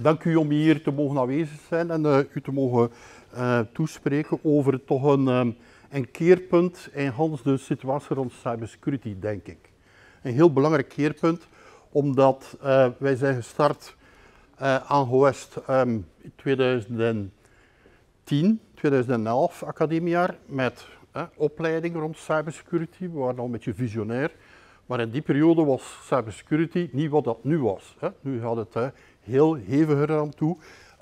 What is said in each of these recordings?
dank u om hier te mogen aanwezig zijn en uh, u te mogen uh, toespreken over toch een, um, een keerpunt in Hans de situatie rond cybersecurity, denk ik. Een heel belangrijk keerpunt, omdat wij zijn gestart aan Gewest um, 2010, 2011 academiejaar met opleiding rond cybersecurity. We waren al een beetje visionair. Maar in die periode was cybersecurity niet wat dat nu was. Nu gaat het heel heviger aan toe.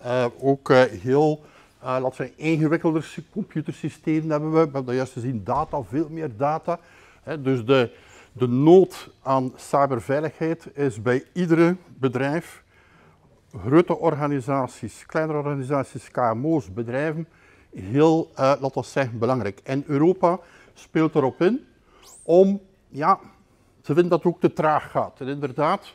Uh, ook uh, heel, uh, laten we ingewikkelder computersystemen hebben we. We hebben dat juist gezien, data, veel meer data. Dus de, de nood aan cyberveiligheid is bij iedere bedrijf, grote organisaties, kleinere organisaties, KMO's, bedrijven, heel, laten we zeggen, belangrijk. En Europa speelt erop in om ja, ze vinden dat het ook te traag gaat. En inderdaad,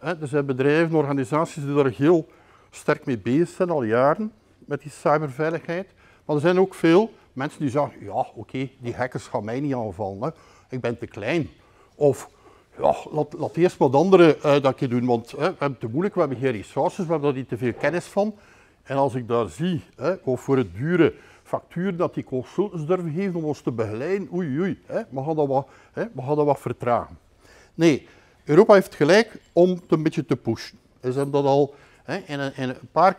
er zijn bedrijven, organisaties die daar heel sterk mee bezig zijn, al jaren, met die cyberveiligheid. Maar er zijn ook veel mensen die zeggen, ja oké, die hackers gaan mij niet aanvallen. Ik ben te klein. Of, ja, laat, laat eerst wat anderen uh, dat doen, want hè, we hebben te moeilijk, we hebben geen resources, we hebben daar niet te veel kennis van. En als ik daar zie, hè, of voor het dure factuur dat die consultants durven geven om ons te begeleiden, oei oei, hè, we, dat wat, hè, dat wat vertragen. Nee, Europa heeft gelijk om het een beetje te pushen. Ze hebben dat al hè, een, een paar,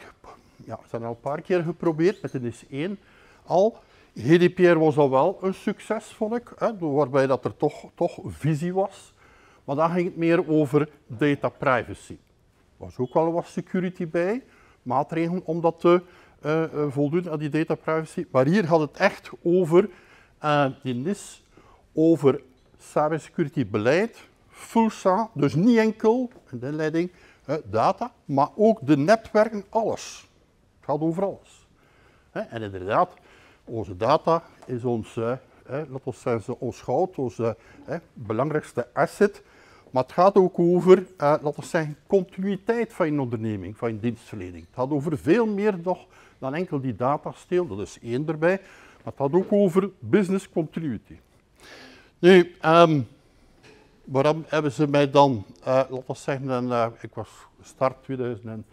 ja, zijn al een paar keer geprobeerd, met de NIS 1 al. GDPR was al wel een succes, vond ik, hè, waarbij dat er toch, toch visie was. Maar dan ging het meer over data privacy. Er was ook wel wat security bij, maatregelen om dat te uh, uh, voldoen aan die data privacy. Maar hier gaat het echt over uh, die NIS, over cybersecurity beleid, FUSA, dus niet enkel in de inleiding data, maar ook de netwerken, alles. Het gaat over alles. En inderdaad, onze data is ons, laten we zeggen, ons goud, onze belangrijkste asset. Maar het gaat ook over, uh, laten we zeggen, continuïteit van je onderneming, van je dienstverlening. Het gaat over veel meer nog dan enkel die data steel, dat is één erbij. Maar het gaat ook over business continuity. Nu, um, waarom hebben ze mij dan, uh, laten we zeggen, uh, ik was start 2010,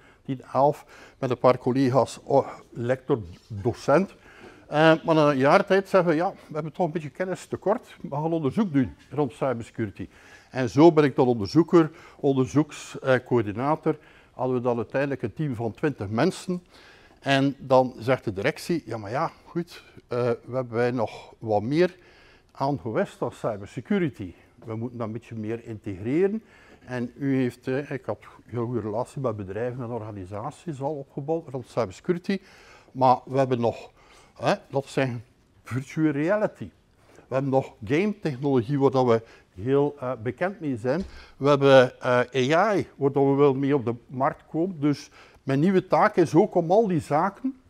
11 met een paar collega's, oh, lector, docent. Uh, maar na een jaar tijd zeggen we, ja, we hebben toch een beetje kennis tekort, we gaan onderzoek doen rond cybersecurity. En zo ben ik dan onderzoeker, onderzoekscoördinator, hadden we dan uiteindelijk een team van 20 mensen. En dan zegt de directie, ja maar ja, goed, we hebben wij nog wat meer aan gewest als cybersecurity. We moeten dat een beetje meer integreren. En u heeft, eh, ik had een heel goede relatie met bedrijven en organisaties al opgebouwd rond cybersecurity. Maar we hebben nog, hè, we zeggen, virtual reality. We hebben nog game technologie waar we heel uh, bekend mee zijn. We hebben uh, AI, waar we wel mee op de markt komen. Dus mijn nieuwe taak is ook om al die zaken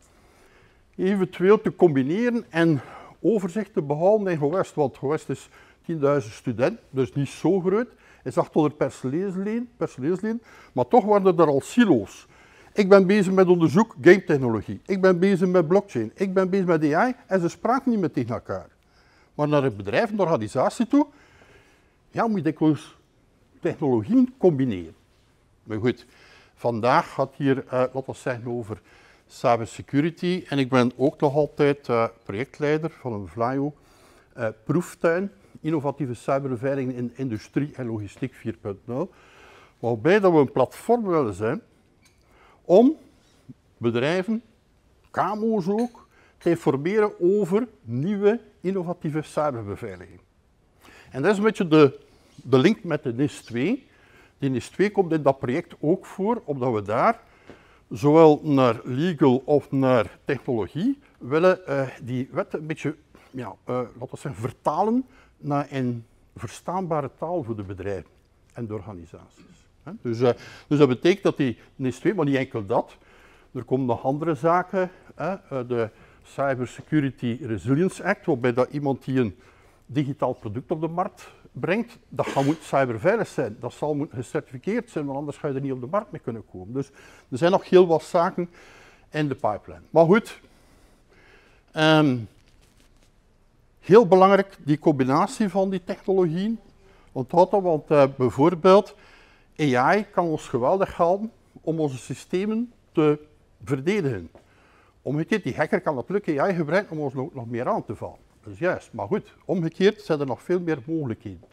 eventueel te combineren en overzicht te behouden in Gewest, want Gewest is 10.000 studenten, dus niet zo groot. Is 800 personeelsleden, personeelsleden, maar toch waren er al silo's. Ik ben bezig met onderzoek game technologie. Ik ben bezig met blockchain. Ik ben bezig met AI en ze spraken niet meer tegen elkaar. Maar naar een bedrijf, een organisatie toe, ja, moet je dikwijls technologieën combineren. Maar goed, vandaag gaat hier, uh, laten we zeggen, over cybersecurity. En ik ben ook nog altijd uh, projectleider van een Vlaio uh, proeftuin, innovatieve cyberbeveiliging in industrie en logistiek 4.0. Waarbij dat we een platform willen zijn om bedrijven, KMO's ook, te informeren over nieuwe innovatieve cyberbeveiliging. En dat is een beetje de, de link met de NIS 2. Die NIS 2 komt in dat project ook voor, omdat we daar zowel naar legal of naar technologie, willen uh, die wet een beetje ja, uh, laten we vertalen naar een verstaanbare taal voor de bedrijven en de organisaties. Dus, uh, dus dat betekent dat die NIS 2, maar niet enkel dat, er komen nog andere zaken, de Cyber Security Resilience Act, waarbij dat iemand die een digitaal product op de markt brengt, dat moet cyberveilig zijn. Dat zal moet gecertificeerd zijn, want anders ga je er niet op de markt mee kunnen komen. Dus er zijn nog heel wat zaken in de pipeline. Maar goed, um, heel belangrijk die combinatie van die technologieën. Onthoud dat, want uh, bijvoorbeeld AI kan ons geweldig helpen om onze systemen te verdedigen. Omgekeerd, die hacker kan natuurlijk AI gebruiken om ons nog, nog meer aan te vallen. Dat is juist. Maar goed, omgekeerd zijn er nog veel meer mogelijkheden.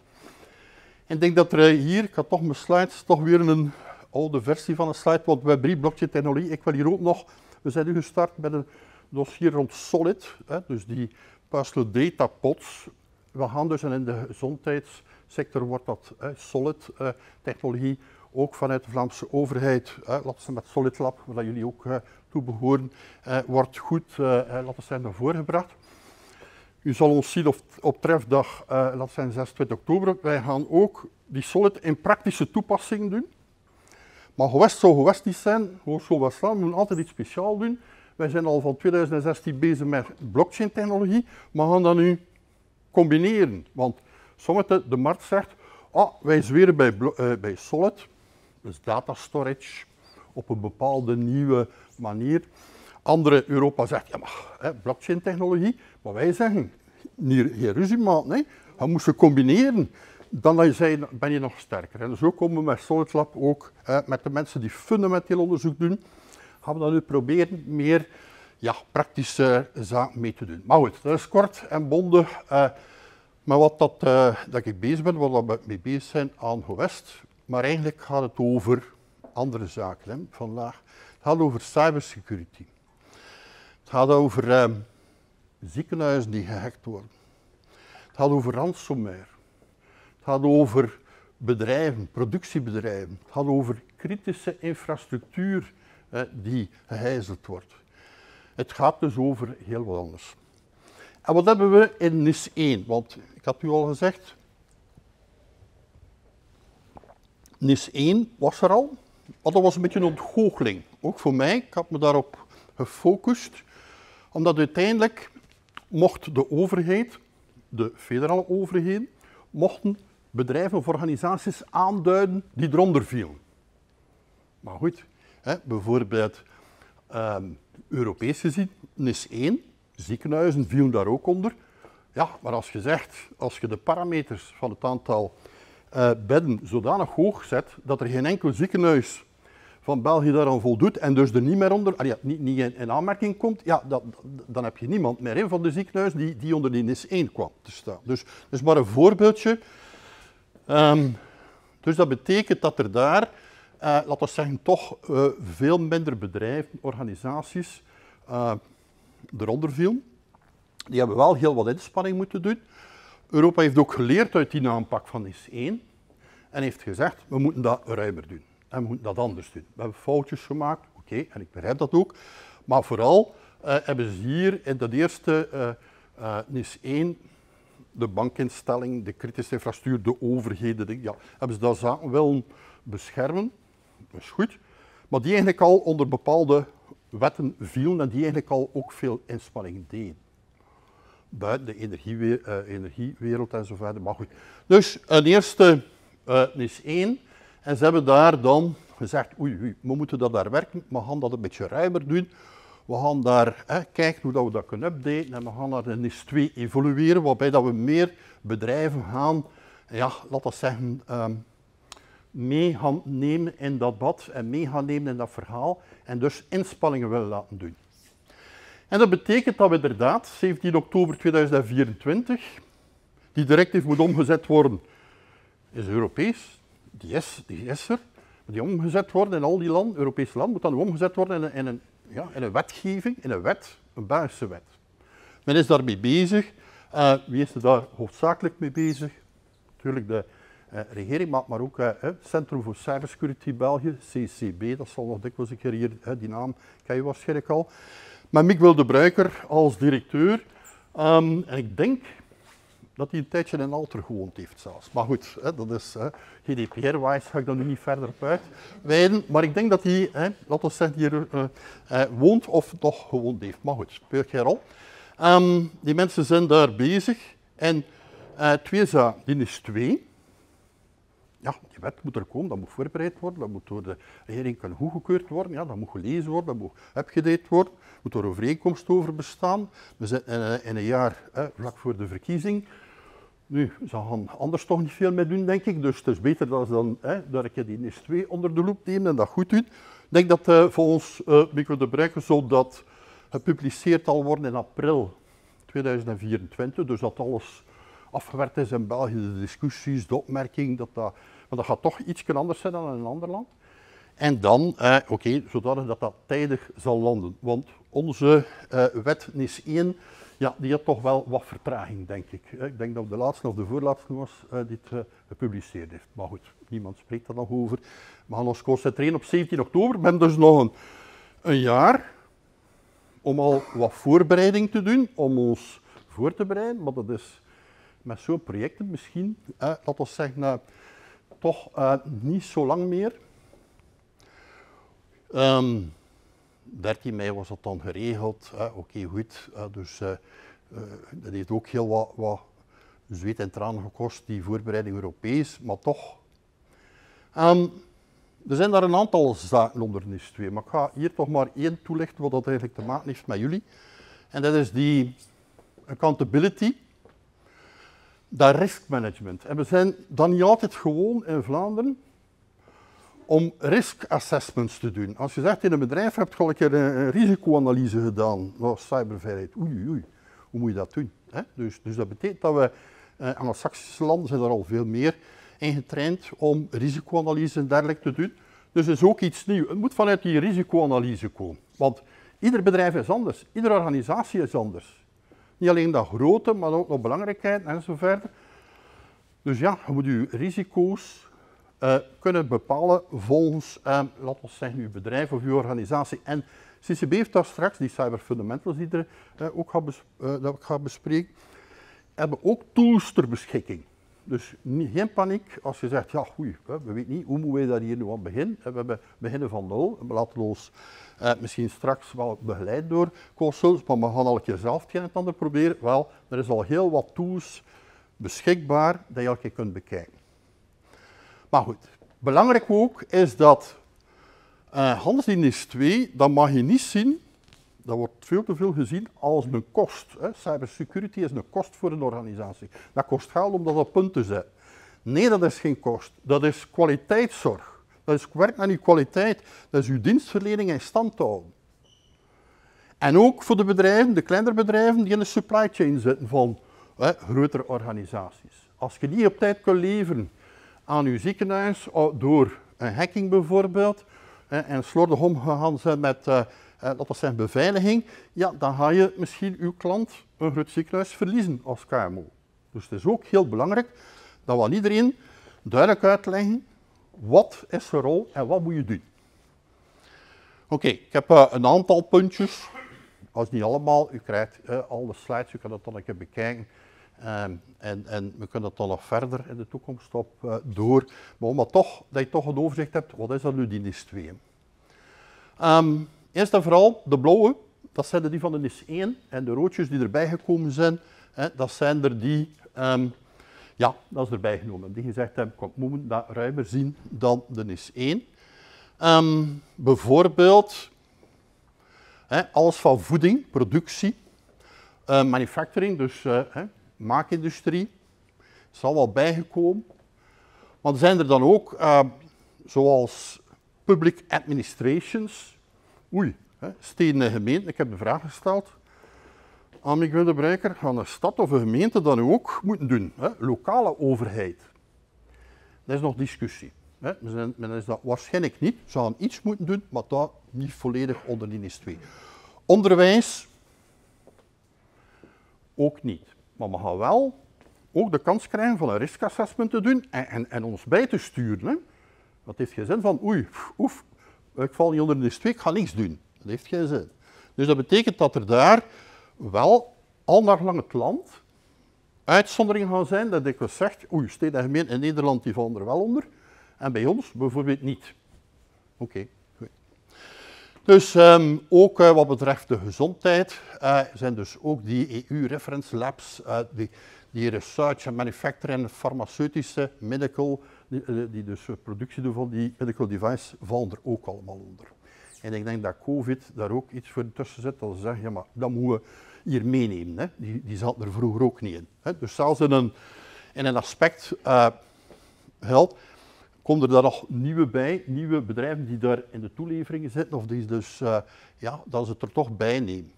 En ik denk dat er eh, hier, ik had toch mijn slides, toch weer een oude versie van een slide, want Web3 blockchain technologie, ik wil hier ook nog, we zijn nu gestart met een dossier rond Solid, hè, dus die puzzle data pods. We gaan dus, en in de gezondheidssector wordt dat Solid uh, technologie, ook vanuit de Vlaamse overheid, laten we met Solid Lab, waar jullie ook uh, toe behoren, uh, wordt goed, laten we zeggen, naar voren gebracht. U zal ons zien op, op trefdag, dat zijn 26 oktober. Wij gaan ook die Solid in praktische toepassing doen. Maar gewest zou gewest niet zijn, Hogeschool Westland moet altijd iets speciaals doen. Wij zijn al van 2016 bezig met blockchain technologie, maar gaan dat nu combineren. Want sommige de markt zegt, ah, wij zweren bij, uh, bij Solid, dus data storage, op een bepaalde nieuwe manier. Andere Europa zegt, ja maar, blockchain technologie, maar wij zeggen, niet, geen ruzie maken, nee. je moet ze combineren. Dan ben je nog sterker. En zo komen we met Solid Lab ook, met de mensen die fundamenteel onderzoek doen, gaan we dan nu proberen meer ja, praktische zaken mee te doen. Maar goed, dat is kort en bondig. Uh, maar wat dat, uh, dat ik bezig ben, wat we mee bezig zijn aan Gewest, maar eigenlijk gaat het over andere zaken hè, vandaag. Het gaat over cybersecurity. Het gaat over uh, ziekenhuizen die gehackt worden. Het gaat over ransomware. Het gaat over bedrijven, productiebedrijven. Het gaat over kritische infrastructuur eh, die gehijzeld wordt. Het gaat dus over heel wat anders. En wat hebben we in NIS 1? Want ik had u al gezegd, NIS 1 was er al, maar dat was een beetje een ontgoocheling. Ook voor mij, ik had me daarop gefocust, omdat uiteindelijk mocht de overheid, de federale overheid, mochten bedrijven of organisaties aanduiden die eronder vielen. Maar goed, hè, bijvoorbeeld um, Europees gezien, NIS 1, ziekenhuizen vielen daar ook onder. Ja, maar als je zegt, als je de parameters van het aantal uh, bedden zodanig hoog zet, dat er geen enkel ziekenhuis van België daaraan voldoet en dus er niet meer onder, ah niet, niet in, in, aanmerking komt, ja, dat, dan heb je niemand meer in van de ziekenhuis die, die onder die NIS 1 kwam te staan. Dus, dus maar een voorbeeldje. Um, dus dat betekent dat er daar, laten we zeggen, toch uh, veel minder bedrijven, organisaties uh, eronder vielen. Die hebben wel heel wat inspanning moeten doen. Europa heeft ook geleerd uit die aanpak van NIS 1 en heeft gezegd, we moeten dat ruimer doen en we moeten dat anders doen. We hebben foutjes gemaakt, oké, en ik begrijp dat ook. Maar vooral hebben ze hier in dat eerste uh, uh, NIS 1 de bankinstelling, de kritische infrastructuur, de overheden, de, ja, hebben ze dat zaken willen beschermen. Is goed. Maar die eigenlijk al onder bepaalde wetten vielen en die eigenlijk al ook veel inspanning deden. Buiten de energie, energiewereld en zo verder. Maar goed. Dus een eerste NIS 1 en ze hebben daar dan gezegd, oei, we moeten dat daar werken, we gaan dat een beetje ruimer doen. We gaan daar hè, kijken hoe dat we dat kunnen updaten en we gaan naar de NIS 2 evolueren, waarbij dat we meer bedrijven gaan, ja, laten we zeggen, um, mee gaan nemen in dat bad en mee gaan nemen in dat verhaal en dus inspanningen willen laten doen. En dat betekent dat we inderdaad, 17 oktober 2024, die directief moet omgezet worden, is Europees, die is, die is er, die omgezet worden in al die landen, Europese landen, moet dan omgezet worden in een, in een, ja, in een wetgeving, in een wet, een Belgische wet. Men is daarmee bezig. Uh, wie is er daar hoofdzakelijk mee bezig? Natuurlijk de regering, maar, maar ook uh, Centrum voor Cybersecurity België, CCB, dat zal nog dikwijls een keer hier, die naam ken je waarschijnlijk al. Met Mick Wilde Bruiker als directeur. Um, en ik denk dat hij een tijdje in Alter gewoond heeft zelfs. Maar goed, dat is GDPR-wise, ga ik daar nu niet verder op uitweiden. Maar ik denk dat hij, hè, laten we hier uh, woont of nog gewoond heeft. Maar goed, speelt geen rol. Um, die mensen zijn daar bezig. En uh, die is twee. Ja, die wet moet er komen, dat moet voorbereid worden, dat moet door de regering kunnen goedgekeurd worden, ja, dat moet gelezen worden, dat moet upgedate worden, moet er overeenkomst over bestaan. We zitten in, een jaar hè, vlak voor de verkiezing. Nu, ze gaan anders toch niet veel mee doen, denk ik. Dus het is beter dat ze dan hè, dat ik die NIS 2 onder de loep nemen en dat goed doen. Ik denk dat uh, volgens uh, de Brijker zo dat gepubliceerd al worden in april 2024, dus dat alles afgewerkt is in België, de discussies, de opmerking, dat dat, maar dat gaat toch iets anders zijn dan in een ander land. En dan, eh, oké, okay, zodanig dat dat tijdig zal landen. Want onze eh, wet NIS 1, ja, die had toch wel wat vertraging, denk ik. Ik denk dat de laatste of de voorlaatste was uh, die het uh, gepubliceerd heeft. Maar goed, niemand spreekt er nog over. We gaan ons concentreren op 17 oktober. We hebben dus nog een, een jaar om al wat voorbereiding te doen, om ons voor te bereiden. Maar dat is met zo'n projecten misschien, eh, laten we zeggen, toch uh, niet zo lang meer. Um, ehm, 13 mei was dat dan geregeld. Oké, goed. dus dat heeft ook heel wat, wat zweet en tranen gekost, die voorbereiding Europees, maar toch. Um, er zijn daar een aantal zaken onder NIS 2, maar ik ga hier toch maar één toelichten wat dat eigenlijk te maken heeft met jullie. En dat is die accountability, dat risk management. En we zijn dan niet altijd gewoon in Vlaanderen om risk assessments te doen. Als je zegt in een bedrijf hebt je een keer een risicoanalyse gedaan naar cyberveiligheid. Oei, oei, hoe moet je dat doen? Dus, dus dat betekent dat we, eh, Anglo-Saxische landen zijn er al veel meer in getraind om risicoanalyse en dergelijke te doen. Dus dat is ook iets nieuws. Het moet vanuit die risicoanalyse komen. Want ieder bedrijf is anders, iedere organisatie is anders. Niet alleen dat grote, maar ook nog belangrijkheid en zo verder. Dus ja, je moet je risico's uh, kunnen bepalen volgens, uh, laten we zeggen, uw bedrijf of uw organisatie. En CCB heeft daar straks, die cyber fundamentals die er uh, ook ga dat ik ga bespreken, hebben ook tools ter beschikking. Dus geen paniek als je zegt, ja goed, we weten niet hoe moeten we daar hier nu aan beginnen. We beginnen van nul, we laten uh, misschien straks wel begeleid door consults, maar we gaan al keer zelf het een ander proberen. Wel, er is al heel wat tools beschikbaar dat je elke keer kunt bekijken. Maar goed, belangrijk ook is dat uh, handelsdienst 2, dat mag je niet zien, dat wordt veel te veel gezien als een kost. Hè. Cybersecurity is een kost voor een organisatie. Dat kost geld om dat op punt te zetten. Nee, dat is geen kost. Dat is kwaliteitszorg. Dat is werk aan uw kwaliteit. Dat is uw dienstverlening in stand houden. En ook voor de bedrijven, de kleinere bedrijven die in de supply chain zitten van hè, grotere organisaties. Als je die op tijd kunt leveren aan uw ziekenhuis door een hacking bijvoorbeeld, hè, en slordig omgegaan zijn met uh, dat zijn beveiliging, ja, dan ga je misschien uw klant een groot ziekenhuis verliezen als KMO. Dus het is ook heel belangrijk dat we aan iedereen duidelijk uitleggen wat is de rol en wat moet je doen? Oké, ik heb uh, een aantal puntjes. Als niet allemaal, u krijgt uh, al de slides, u kan dat dan een keer bekijken. Um, en, en, we kunnen dat dan nog verder in de toekomst op door. Maar om toch, dat je toch een overzicht hebt, wat is dat nu die NIS 2? Eerst en vooral de blauwe, dat zijn die van de NIS 1. En de roodjes die erbij gekomen zijn, hè, dat zijn er die um, ja, dat is erbij genomen. Die gezegd hebben, we moeten dat ruimer zien dan de NIS 1. Um, bijvoorbeeld hè, alles van voeding, productie, uh, manufacturing, dus uh, hè, maakindustrie, is al wel bijgekomen. Maar zijn er dan ook, uh, zoals public administrations, oei, hè, steden en gemeenten, ik heb de vraag gesteld, aan Miguel de Breiker gaan een stad of een gemeente dat nu ook moeten doen. Hè? Lokale overheid. Dat is nog discussie. Hè? Men is dat waarschijnlijk niet. Gaan iets moeten doen, maar dat niet volledig onder is 2. Onderwijs ook niet. Maar we gaan wel ook de kans krijgen van een riskassessment te doen en, en, ons bij te sturen. Hè? Dat heeft geen zin van, oei, oef, ik val niet onder de 2, ik ga niks doen. Dat heeft geen zin. Dus dat betekent dat er daar wel al naar lang het land uitzonderingen gaan zijn dat ik zeg, oei, steden en gemeenten in Nederland die vallen er wel onder en bij ons bijvoorbeeld niet. Oké, goed. Dus um, ook uh, wat betreft de gezondheid uh, zijn dus ook die EU-reference labs, uh, die, die research en manufacturing, farmaceutische, medical, die, die dus productie doen van die medical device, vallen er ook allemaal onder. En ik denk dat COVID daar ook iets voor tussen zit, dat ze zeggen, ja maar dat moeten we hier meenemen. Hè. Die, die zat er vroeger ook niet in. Hè. Dus zelfs in een, in een aspect uh, helpt. komen er daar nog nieuwe bij, nieuwe bedrijven die daar in de toeleveringen zitten, of die dus, ja, dat ze het er toch bij nemen.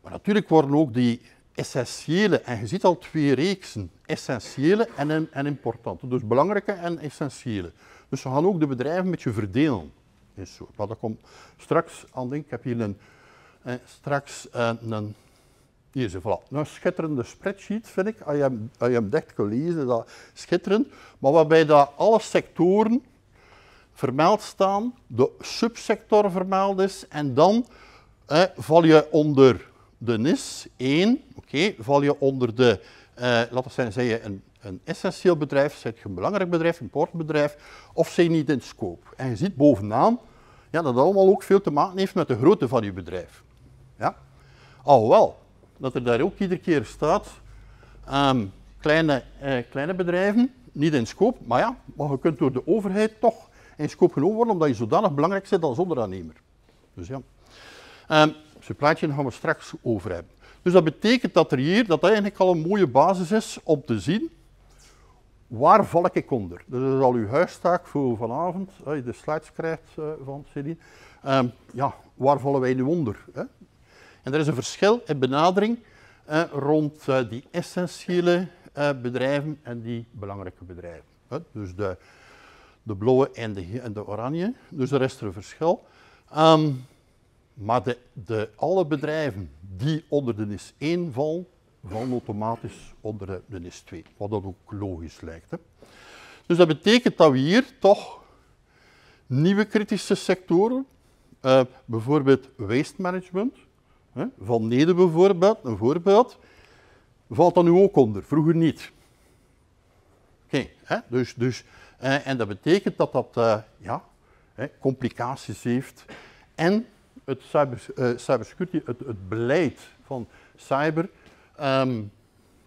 Maar natuurlijk worden ook die essentiële, en je ziet al twee reeksen, essentiële en, en importante. Dus belangrijke en essentiële. Dus we gaan ook de bedrijven een beetje verdelen. Is zo. Maar dat komt straks aan denk. Ik heb hier een, eh, straks eh, een, hier is voilà, een schitterende spreadsheet, vind ik. Als je, hem, als je hem dicht gelezen, dat schitterend. Maar waarbij dat alle sectoren vermeld staan, de subsector vermeld is en dan eh, val je onder de NIS 1, oké, val je onder de, uh, laten we zeggen, een, een essentieel bedrijf, zeg je een belangrijk bedrijf, een importbedrijf, of zijn je niet in scope. En je ziet bovenaan ja, dat allemaal ook veel te maken heeft met de grootte van je bedrijf. Ja? Alhoewel, dat er daar ook iedere keer staat, um, kleine, eh, kleine bedrijven, niet in scope, maar ja, maar je kunt door de overheid toch in scope genomen worden, omdat je zodanig belangrijk bent als onderaannemer. Dus ja. Um, supply chain gaan we straks over hebben. Dus dat betekent dat er hier, dat eigenlijk al een mooie basis is om te zien waar val ik onder? Dus dat is al uw huistaak voor vanavond, als je de slides krijgt uh, van Céline. Um, ja, waar vallen wij nu onder? Hè? En er is een verschil in benadering uh, rond uh, die essentiële bedrijven en die belangrijke bedrijven. Hè? Dus de, de blauwe en de, en de oranje. Dus er is er een verschil. Um, maar de, alle bedrijven die onder de NIS 1 vallen, vallen automatisch onder de, NIS 2. Wat dat ook logisch lijkt. Hè. Dus dat betekent dat we hier toch nieuwe kritische sectoren, uh, bijvoorbeeld waste management, hè, van Neder bijvoorbeeld, een voorbeeld, valt dan nu ook onder, vroeger niet. Oké, okay, dus, dus, uh, en dat betekent dat dat uh, ja, complicaties heeft en het cyber, uh, cybersecurity, het, het, beleid van cyber um,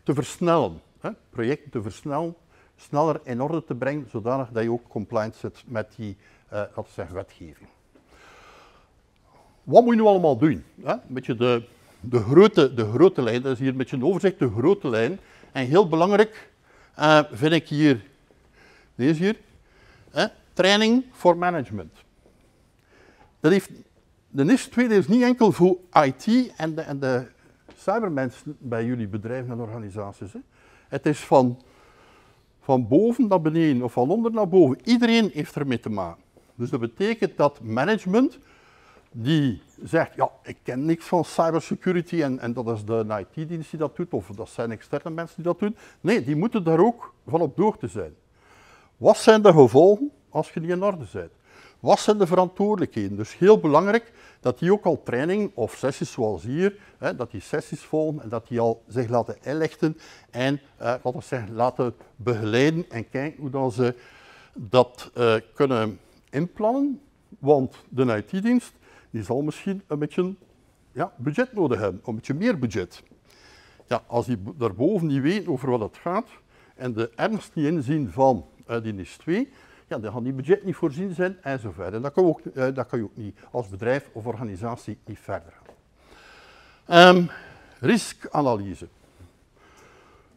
te versnellen. Hè? Projecten te versnellen, sneller in orde te brengen, zodanig dat je ook compliant zit met die uh, dat is wetgeving. Wat moet je nu allemaal doen? Hè? Een beetje de, de, grote, de grote lijn, dat is hier een beetje een overzicht, de grote lijn. En heel belangrijk uh, vind ik hier, deze hier, hè? training for management. Dat heeft de NIS 2 is niet enkel voor IT en de, en de cybermensen bij jullie bedrijven en organisaties. Hè. Het is van, van boven naar beneden of van onder naar boven. Iedereen heeft ermee te maken. Dus dat betekent dat management die zegt, ja, ik ken niks van cybersecurity en, en dat is de IT-dienst die dat doet, of dat zijn externe mensen die dat doen. Nee, die moeten daar ook van op hoogte zijn. Wat zijn de gevolgen als je niet in orde bent? Wat zijn de verantwoordelijkheden? Dus heel belangrijk dat die ook al training of sessies zoals hier, hè, dat die sessies volgen en dat die al zich laten inlichten en eh, laten, zeggen, laten begeleiden en kijken hoe dan ze dat uh, kunnen inplannen. Want de IT-dienst die zal misschien een beetje ja, budget nodig hebben, een beetje meer budget. Ja, als die daarboven niet weten over wat het gaat en de ernst niet inzien van uh, die NIS 2, ja, dan gaat die budget niet voorzien zijn en zo verder. Dat kan, ook, uh, dat kan je ook niet als bedrijf of organisatie niet verder gaan. Um, riskanalyse.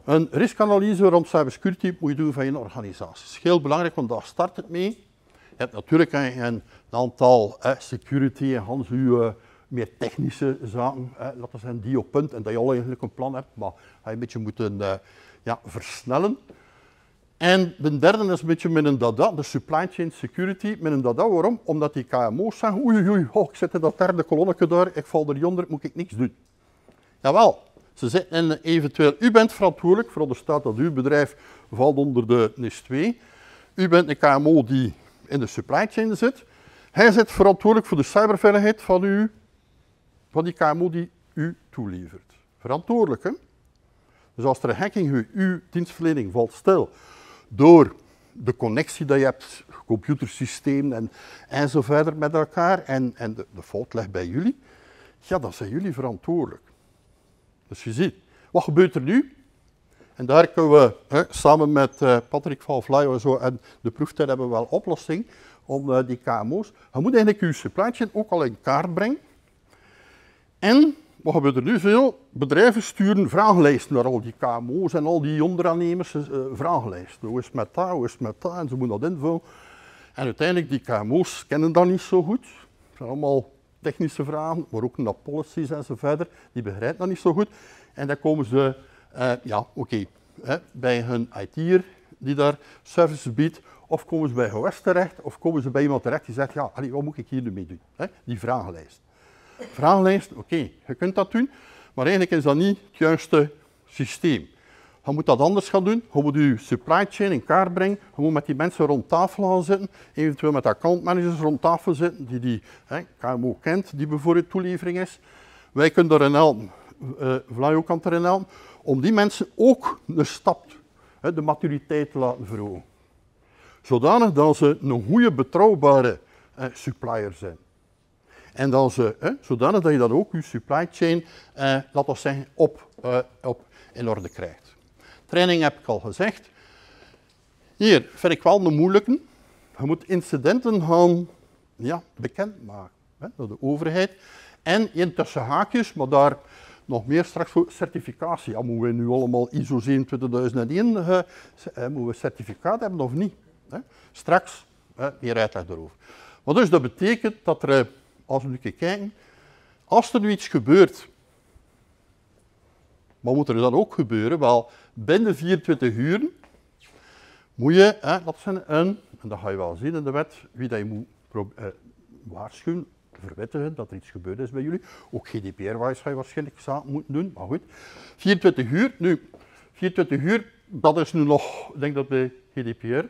Een riskanalyse rond cybersecurity moet je doen van je organisatie. Dat is heel belangrijk, want daar start het mee. Je hebt natuurlijk een, aantal eh, security en Hans, uw uh, meer technische zaken, eh, laten zijn die op punt en dat je al eigenlijk een plan hebt, maar je een beetje moeten uh, ja, versnellen. En de derde is een beetje met een dada, de supply chain security, met een dada. Waarom? Omdat die KMO's zeggen, oei oei, oh, ik zit in dat derde kolonnetje daar, ik val er onder, moet ik niks doen. Jawel, ze zitten in eventueel, u bent verantwoordelijk, staat dat uw bedrijf valt onder de NIS 2. U bent een KMO die in de supply chain zit. Hij zit verantwoordelijk voor de cyberveiligheid van, u, van die KMO die u toelevert. Verantwoordelijk, hè? Dus als er een hacking uw dienstverlening valt stil, door de connectie dat je hebt, computersysteem en, en zo verder met elkaar, en, en de, de fout ligt bij jullie, ja, dan zijn jullie verantwoordelijk. Dus je ziet, wat gebeurt er nu? En daar kunnen we hè, samen met uh, Patrick van Vlaio en zo en de proeftijd hebben we wel oplossing om uh, die KMO's. Je moet eigenlijk je supply chain ook al in kaart brengen. En wat gebeurt er nu veel? Bedrijven sturen vragenlijsten naar al die KMO's en al die onderaannemers, uh, vragenlijsten. Hoe is het met dat, hoe is het met dat, en ze moeten dat invullen. En uiteindelijk, die KMO's kennen dat niet zo goed. Het zijn allemaal technische vragen, maar ook naar policies en zo verder. Die begrijpen dat niet zo goed. En dan komen ze, uh, ja, oké, bij hun IT'er die daar services biedt, of komen ze bij gewest terecht, of komen ze bij iemand terecht die zegt, ja, wat moet ik hier nu mee doen? Hè? Die vragenlijst. Vragenlijst, oké, je kunt dat doen, maar eigenlijk is dat niet het juiste systeem. Je moet dat anders gaan doen. Je moet je supply chain in kaart brengen. Je moet met die mensen rond tafel gaan zitten. Eventueel met accountmanagers rond tafel zitten die die hè, KMO kent, die bijvoorbeeld toelevering is. Wij kunnen erin helpen, uh, Vlaio kan erin helpen, om die mensen ook een stap, hè, de maturiteit te laten verhogen. Zodanig dat ze een goede, betrouwbare eh, supplier zijn. En dan ze, hè, zodanig dat je dan ook je supply chain, eh, laten we zeggen, op, eh, op in orde krijgt. Training heb ik al gezegd. Hier vind ik wel de moeilijke. Je moet incidenten gaan ja, bekendmaken hè, door de overheid. En in tussen haakjes, maar daar nog meer straks voor certificatie. Ja, moeten we nu allemaal ISO 27001, uh, uh, moeten we certificaat hebben of niet? Hè? Straks uh, meer uitleg daarover. Maar dus dat betekent dat er, als we nu kijken, als er nu iets gebeurt, wat moet er dan ook gebeuren? Wel, binnen 24 uur moet je, hè, dat zijn een, en dat ga je wel zien in de wet, wie dat je moet eh, waarschuwen, verwittigen dat er iets gebeurd is bij jullie. Ook GDPR-wijs ga je waarschijnlijk zaken moeten doen, maar goed. 24 uur, nu, 24 uur, dat is nu nog, ik denk dat bij GDPR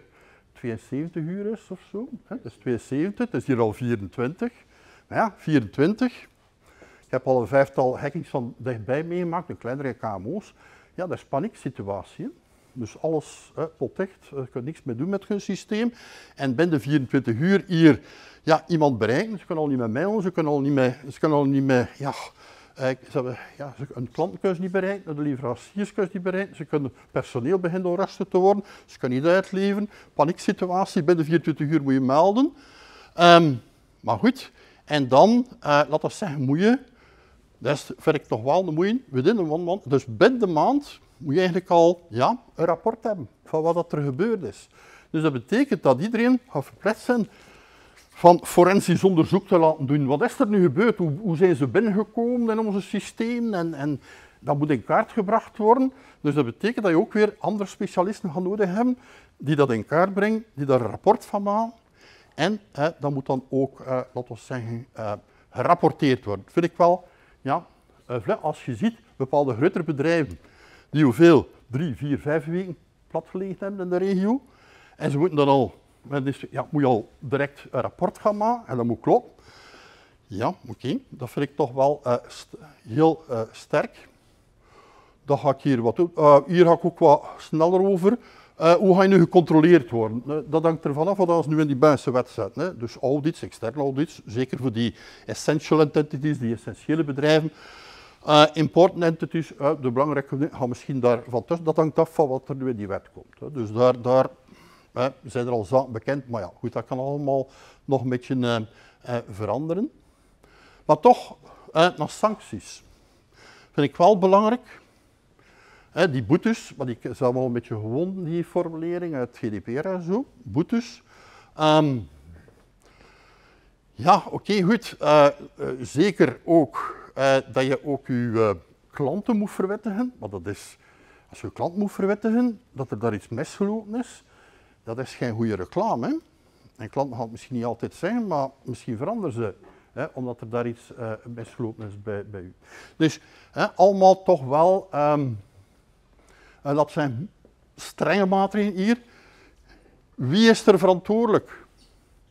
72 uur is of zo. Hè? Dat is 72, het is hier al 24. Ja, 24. Ik heb al een vijftal hackings van dichtbij meegemaakt, de kleinere KMO's. Ja, dat is panieksituatie. Dus alles hè, dicht, je kunt niks meer doen met hun systeem. En binnen 24 uur hier ja, iemand bereiken. Ze kunnen al niet meer mailen, ze kunnen al niet meer, ze kunnen al niet meer ja, eh, ze ja, een klant niet bereiken, de leveranciers niet bereiken, ze kunnen personeel beginnen onrustig te worden, ze kunnen niet uitleveren, panieksituatie, binnen 24 uur moet je melden. Um, maar goed, en dan, uh, laten we zeggen, moet je, dat vind ik toch wel de moeite, binnen een maand, dus binnen de maand moet je eigenlijk al ja, een rapport hebben van wat er gebeurd is. Dus dat betekent dat iedereen gaat verplicht zijn van forensisch onderzoek te laten doen. Wat is er nu gebeurd? Hoe, hoe zijn ze binnengekomen in onze systeem? En, en, dat moet in kaart gebracht worden. Dus dat betekent dat je ook weer andere specialisten gaat nodig hebben die dat in kaart brengen, die daar een rapport van maken. En dat moet dan ook, eh, laten we zeggen, eh, gerapporteerd worden. Dat vind ik wel, ja, eh, als je ziet, bepaalde grotere bedrijven die hoeveel, drie, vier, vijf weken platgelegen hebben in de regio. En ze moeten dan al dus, ja, moet je al direct een rapport gaan maken en dat moet kloppen. Ja, oké, dat vind ik toch wel heel sterk. Dan ga ik hier wat doen. Hier ga ik ook wat sneller over. Hoe ga je nu gecontroleerd worden? dat hangt ervan af wat als nu in die buitenste wet zetten. Dus audits, externe audits, zeker voor die essential entities, die essentiële bedrijven. important entities, de belangrijke gaan misschien daarvan tussen. Dat hangt af van wat er nu in die wet komt. Dus daar, daar zijn er al zaken bekend, maar ja, goed, dat kan allemaal nog een beetje uh, uh, veranderen. Maar toch, uh, naar sancties. Vind ik wel belangrijk. Die boetes, maar die zijn wel een beetje gewoon, die formulering uit GDPR en zo. Boetes. Um, ja, oké, goed. zeker ook dat je ook je klanten moet verwittigen. Maar dat is, als je klant moet verwittigen, dat er daar iets misgelopen is, dat is geen goede reclame. Hè? En klanten gaan het misschien niet altijd zeggen, maar misschien veranderen ze. Hè, omdat er daar iets uh, misgelopen is bij, bij u. Dus hè, allemaal toch wel, um, uh, dat zijn strenge maatregelen hier. Wie is er verantwoordelijk?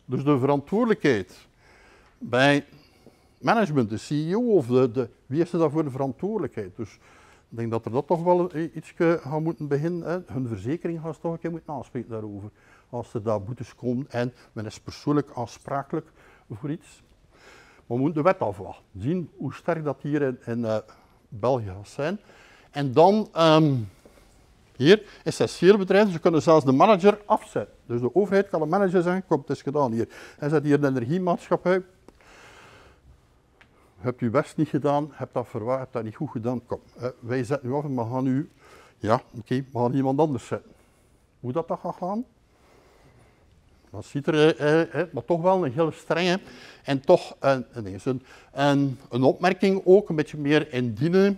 Dus de verantwoordelijkheid bij management, de CEO of de, de wie is er daarvoor de verantwoordelijkheid? Dus ik denk dat er dat toch wel iets gaan moeten beginnen. Hè. Hun verzekering gaat toch een keer moeten aanspreken daarover. Als er daar boetes komen en men is persoonlijk aansprakelijk voor iets. Maar we moeten de wet afwachten. Zien hoe sterk dat hier in, in uh, België gaat zijn. En dan, um, hier, essentiële bedrijven, ze kunnen zelfs de manager afzetten. Dus de overheid kan een manager zeggen, kom, het is gedaan hier. Hij zet hier een energiemaatschappij. hebt je best niet gedaan, hebt dat verwaard, hebt dat niet goed gedaan, kom, hè, wij zetten u af en we gaan u, ja, oké, we gaan iemand anders zetten. Hoe dat, dat gaat gaan? Dat ziet er, eh, eh, maar toch wel een heel strenge en toch een, een, een, een opmerking ook, een beetje meer in die,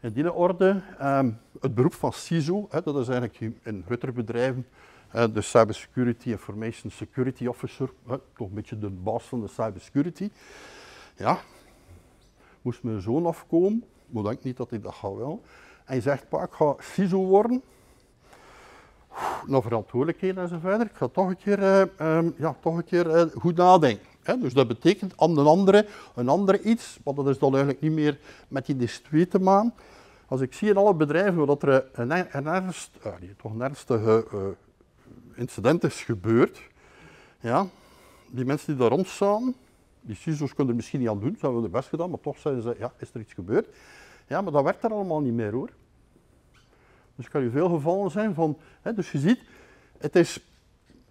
in die orde. Ehm, het beroep van CISO, hè, dat is eigenlijk in grotere bedrijven de Cybersecurity Information Security Officer, toch een beetje de baas van de cybersecurity. Ja, moest mijn zoon afkomen, maar denk niet dat hij dat gaat wel. En hij zegt, pa, ik ga CISO worden. Naar verantwoordelijkheden en zo verder. Ik ga toch een keer, uh, um, ja, toch een keer uh, goed nadenken. Hè? Dus dat betekent aan andere, een andere iets, maar dat is dan eigenlijk niet meer met die dis te maken. Als ik zie in alle bedrijven dat er een, een, ernst, uh, toch een ernstige incident is gebeurd, ja, die mensen die daar rond staan, die CISO's kunnen er misschien niet aan doen, ze hebben het best gedaan, maar toch zeiden ze, ja, is er iets gebeurd? Ja, maar dat werkt er allemaal niet meer hoor. Dus kan je veel gevallen zijn van, hè, dus je ziet, het is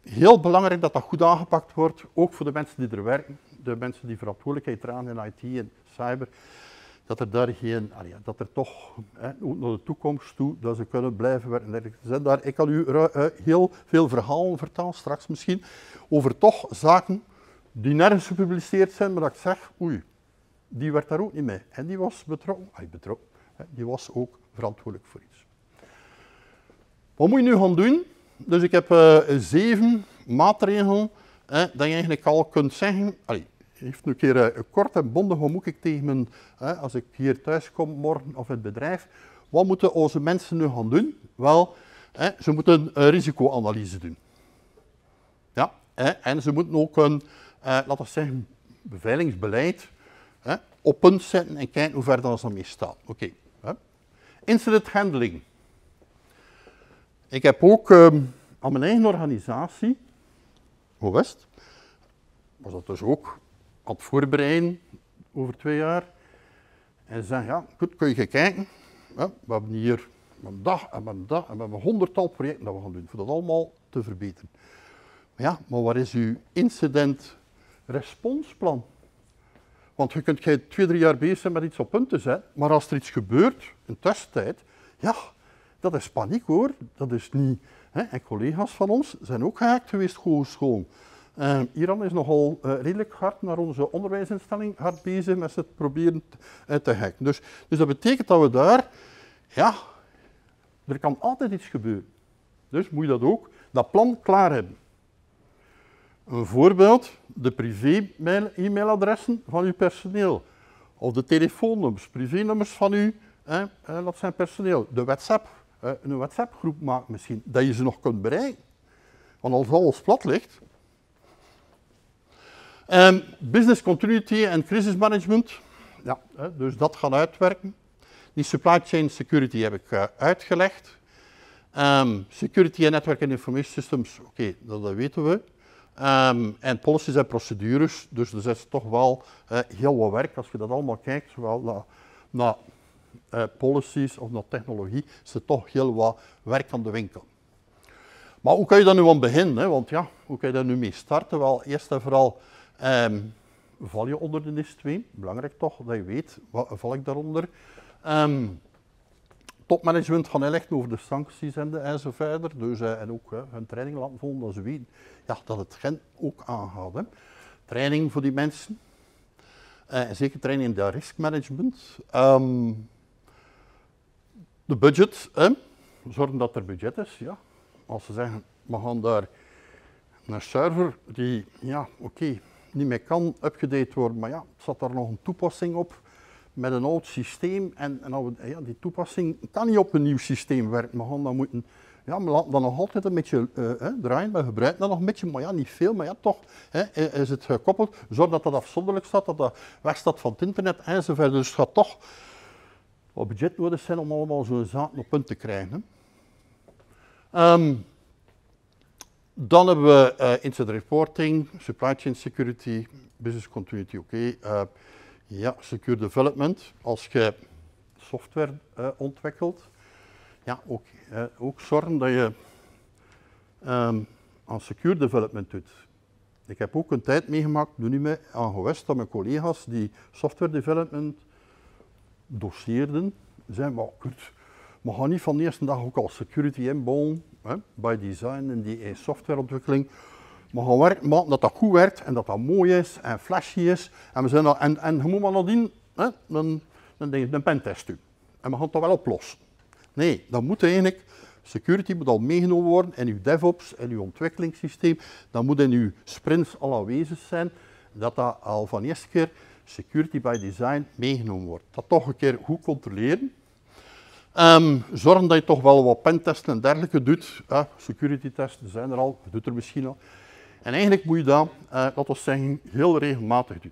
heel belangrijk dat dat goed aangepakt wordt, ook voor de mensen die er werken, de mensen die verantwoordelijkheid dragen in IT en cyber dat er daar geen, dat er toch naar de toekomst toe, dat ze kunnen blijven werken. Daar, ik kan u uh, heel veel verhalen vertellen, straks misschien, over toch zaken die nergens gepubliceerd zijn, maar dat ik zeg, oei, die werd daar ook niet mee. En die was betrokken, ah, betrokken die was ook verantwoordelijk voor iets. Wat moet je nu gaan doen? Dus ik heb uh, zeven maatregelen hè, dat je eigenlijk al kunt zeggen, heeft een keer uh, kort en bondig, wat moet ik tegen mijn, als ik hier thuis kom morgen of het bedrijf, wat moeten onze mensen nu gaan doen? Wel, ze moeten een risicoanalyse doen. Ja, en ze moeten ook een, uh, laten we zeggen, beveiligingsbeleid op punt zetten en kijken hoe ver dat ze mee staat. Oké. Incident handling. Ik heb ook ehm, aan mijn eigen organisatie, hoe West, was dat dus ook het voorbereiden over twee jaar. En zeggen, ja, goed, kun je kijken. we hebben hier een dag en een dag en we hebben een honderdtal projecten dat we gaan doen, voor dat allemaal te verbeteren. Maar ja, maar wat is uw incident responsplan? Want je kunt twee, drie jaar bezig zijn met iets op punt te zetten, maar als er iets gebeurt in tussentijd, ja, dat is paniek hoor. Dat is niet. Hè? En collega's van ons zijn ook gehackt geweest, school. Uh, Iran is nogal uh, redelijk hard naar onze onderwijsinstelling hard bezig met het proberen uh, te hacken. Dus, dus dat betekent dat we daar, ja, er kan altijd iets gebeuren. Dus moet je dat ook, dat plan klaar hebben. Een voorbeeld, de privé-e-mailadressen van uw personeel. Of de telefoonnummers, privénummers van u, dat zijn personeel. De WhatsApp, een WhatsApp-groep maakt misschien, dat je ze nog kunt bereiken. Want als alles plat ligt, Um, business continuity en crisis management, ja, dus dat gaan uitwerken. Die supply chain security heb ik uh, uitgelegd. Um, security en network and information systems, oké, okay, dat, dat, weten we. Um, en policies en procedures, dus er is toch wel uh, heel wat werk. Als je dat allemaal kijkt, zowel naar, naar uh, policies of naar technologie, is er toch heel wat werk aan de winkel. Maar hoe kan je daar nu aan beginnen? Hè? Want ja, hoe kan je daar nu mee starten? Wel, eerst en vooral Um, val je onder de NIS 2? Belangrijk toch, dat je weet, wat val ik daaronder? Um, topmanagement gaan inleggen over de sancties en, en zo verder. Dus, uh, en ook hun training laten volgen, dat ze weten ja, dat het gen ook aangaat. Training voor die mensen. En zeker training in de riskmanagement. Um, de budget, zorgen dat er budget is. Ja. Als ze zeggen, we gaan daar een server die, ja, oké, niet meer kan upgedate worden. Maar ja, zat daar nog een toepassing op met een oud systeem. En, en die toepassing kan niet op een nieuw systeem werken. We gaan dan moeten, ja, we laten dan nog altijd een beetje uh, draaien. We gebruiken dat nog een beetje, maar ja, niet veel. Maar ja, toch hè, is het gekoppeld. Zorg dat dat afzonderlijk staat, dat dat weg staat van het internet enzovoort. Dus het gaat toch wat budget nodig zijn om allemaal zo'n zaken op punt te krijgen. Um, dan hebben we uh, reporting, supply chain security, business continuity, oké. Uh, ja, secure development. Als je software uh, ontwikkelt, ja, ook, ook zorgen dat je um, aan secure development doet. Ik heb ook een tijd meegemaakt, nu niet meer aan gewest, dat mijn collega's die software development doseerden, zeiden, maar Kurt, we gaan niet van de eerste dag ook al security inbouwen, by design en die softwareontwikkeling. We gaan werken, maken dat dat goed werkt en dat dat mooi is en flashy is. En, we zijn al, en, en je moet maar nadien hè, een, een, een pentest doen. En we gaan het wel oplossen. Nee, dat moet eigenlijk, security moet al meegenomen worden in uw DevOps, in uw ontwikkelingssysteem. Dat moet in uw sprints al aanwezig zijn. Dat dat al van eerste keer security by design meegenomen wordt. Dat toch een keer goed controleren. Um, zorgen dat je toch wel wat pentesten en dergelijke doet. Security testen zijn er al, doet er misschien al. En eigenlijk moet je dat, uh, laten we zeggen, heel regelmatig doen.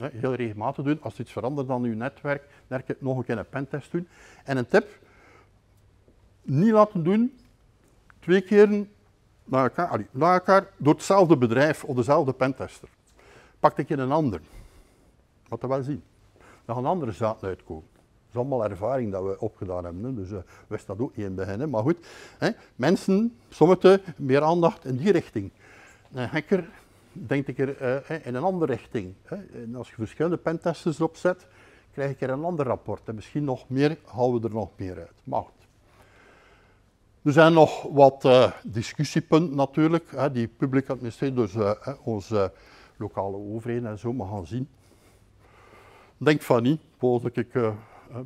Uh, heel regelmatig doen. Als iets verandert dan je netwerk, je nog een keer een pentest doen. En een tip, niet laten doen, twee keer naar elkaar, elkaar door hetzelfde bedrijf of dezelfde pentester. Pak ik een ander. Wat we wel zien. Dan gaan andere zaken uitkomen. Is allemaal ervaring dat we opgedaan hebben. Hè. Dus uh, wist dat ook niet in het begin. Maar goed, hè. mensen, sommigen meer aandacht in die richting. Een hacker denkt ik er uh, in een andere richting. Hè. En als je verschillende pentesters erop zet, krijg ik er een ander rapport. En misschien nog meer, halen we er nog meer uit. Maar goed. Er zijn nog wat uh, discussiepunten natuurlijk, hè, die publiek administratie, dus onze lokale overheden en zo, maar gaan zien. Denk van niet, volgens ik,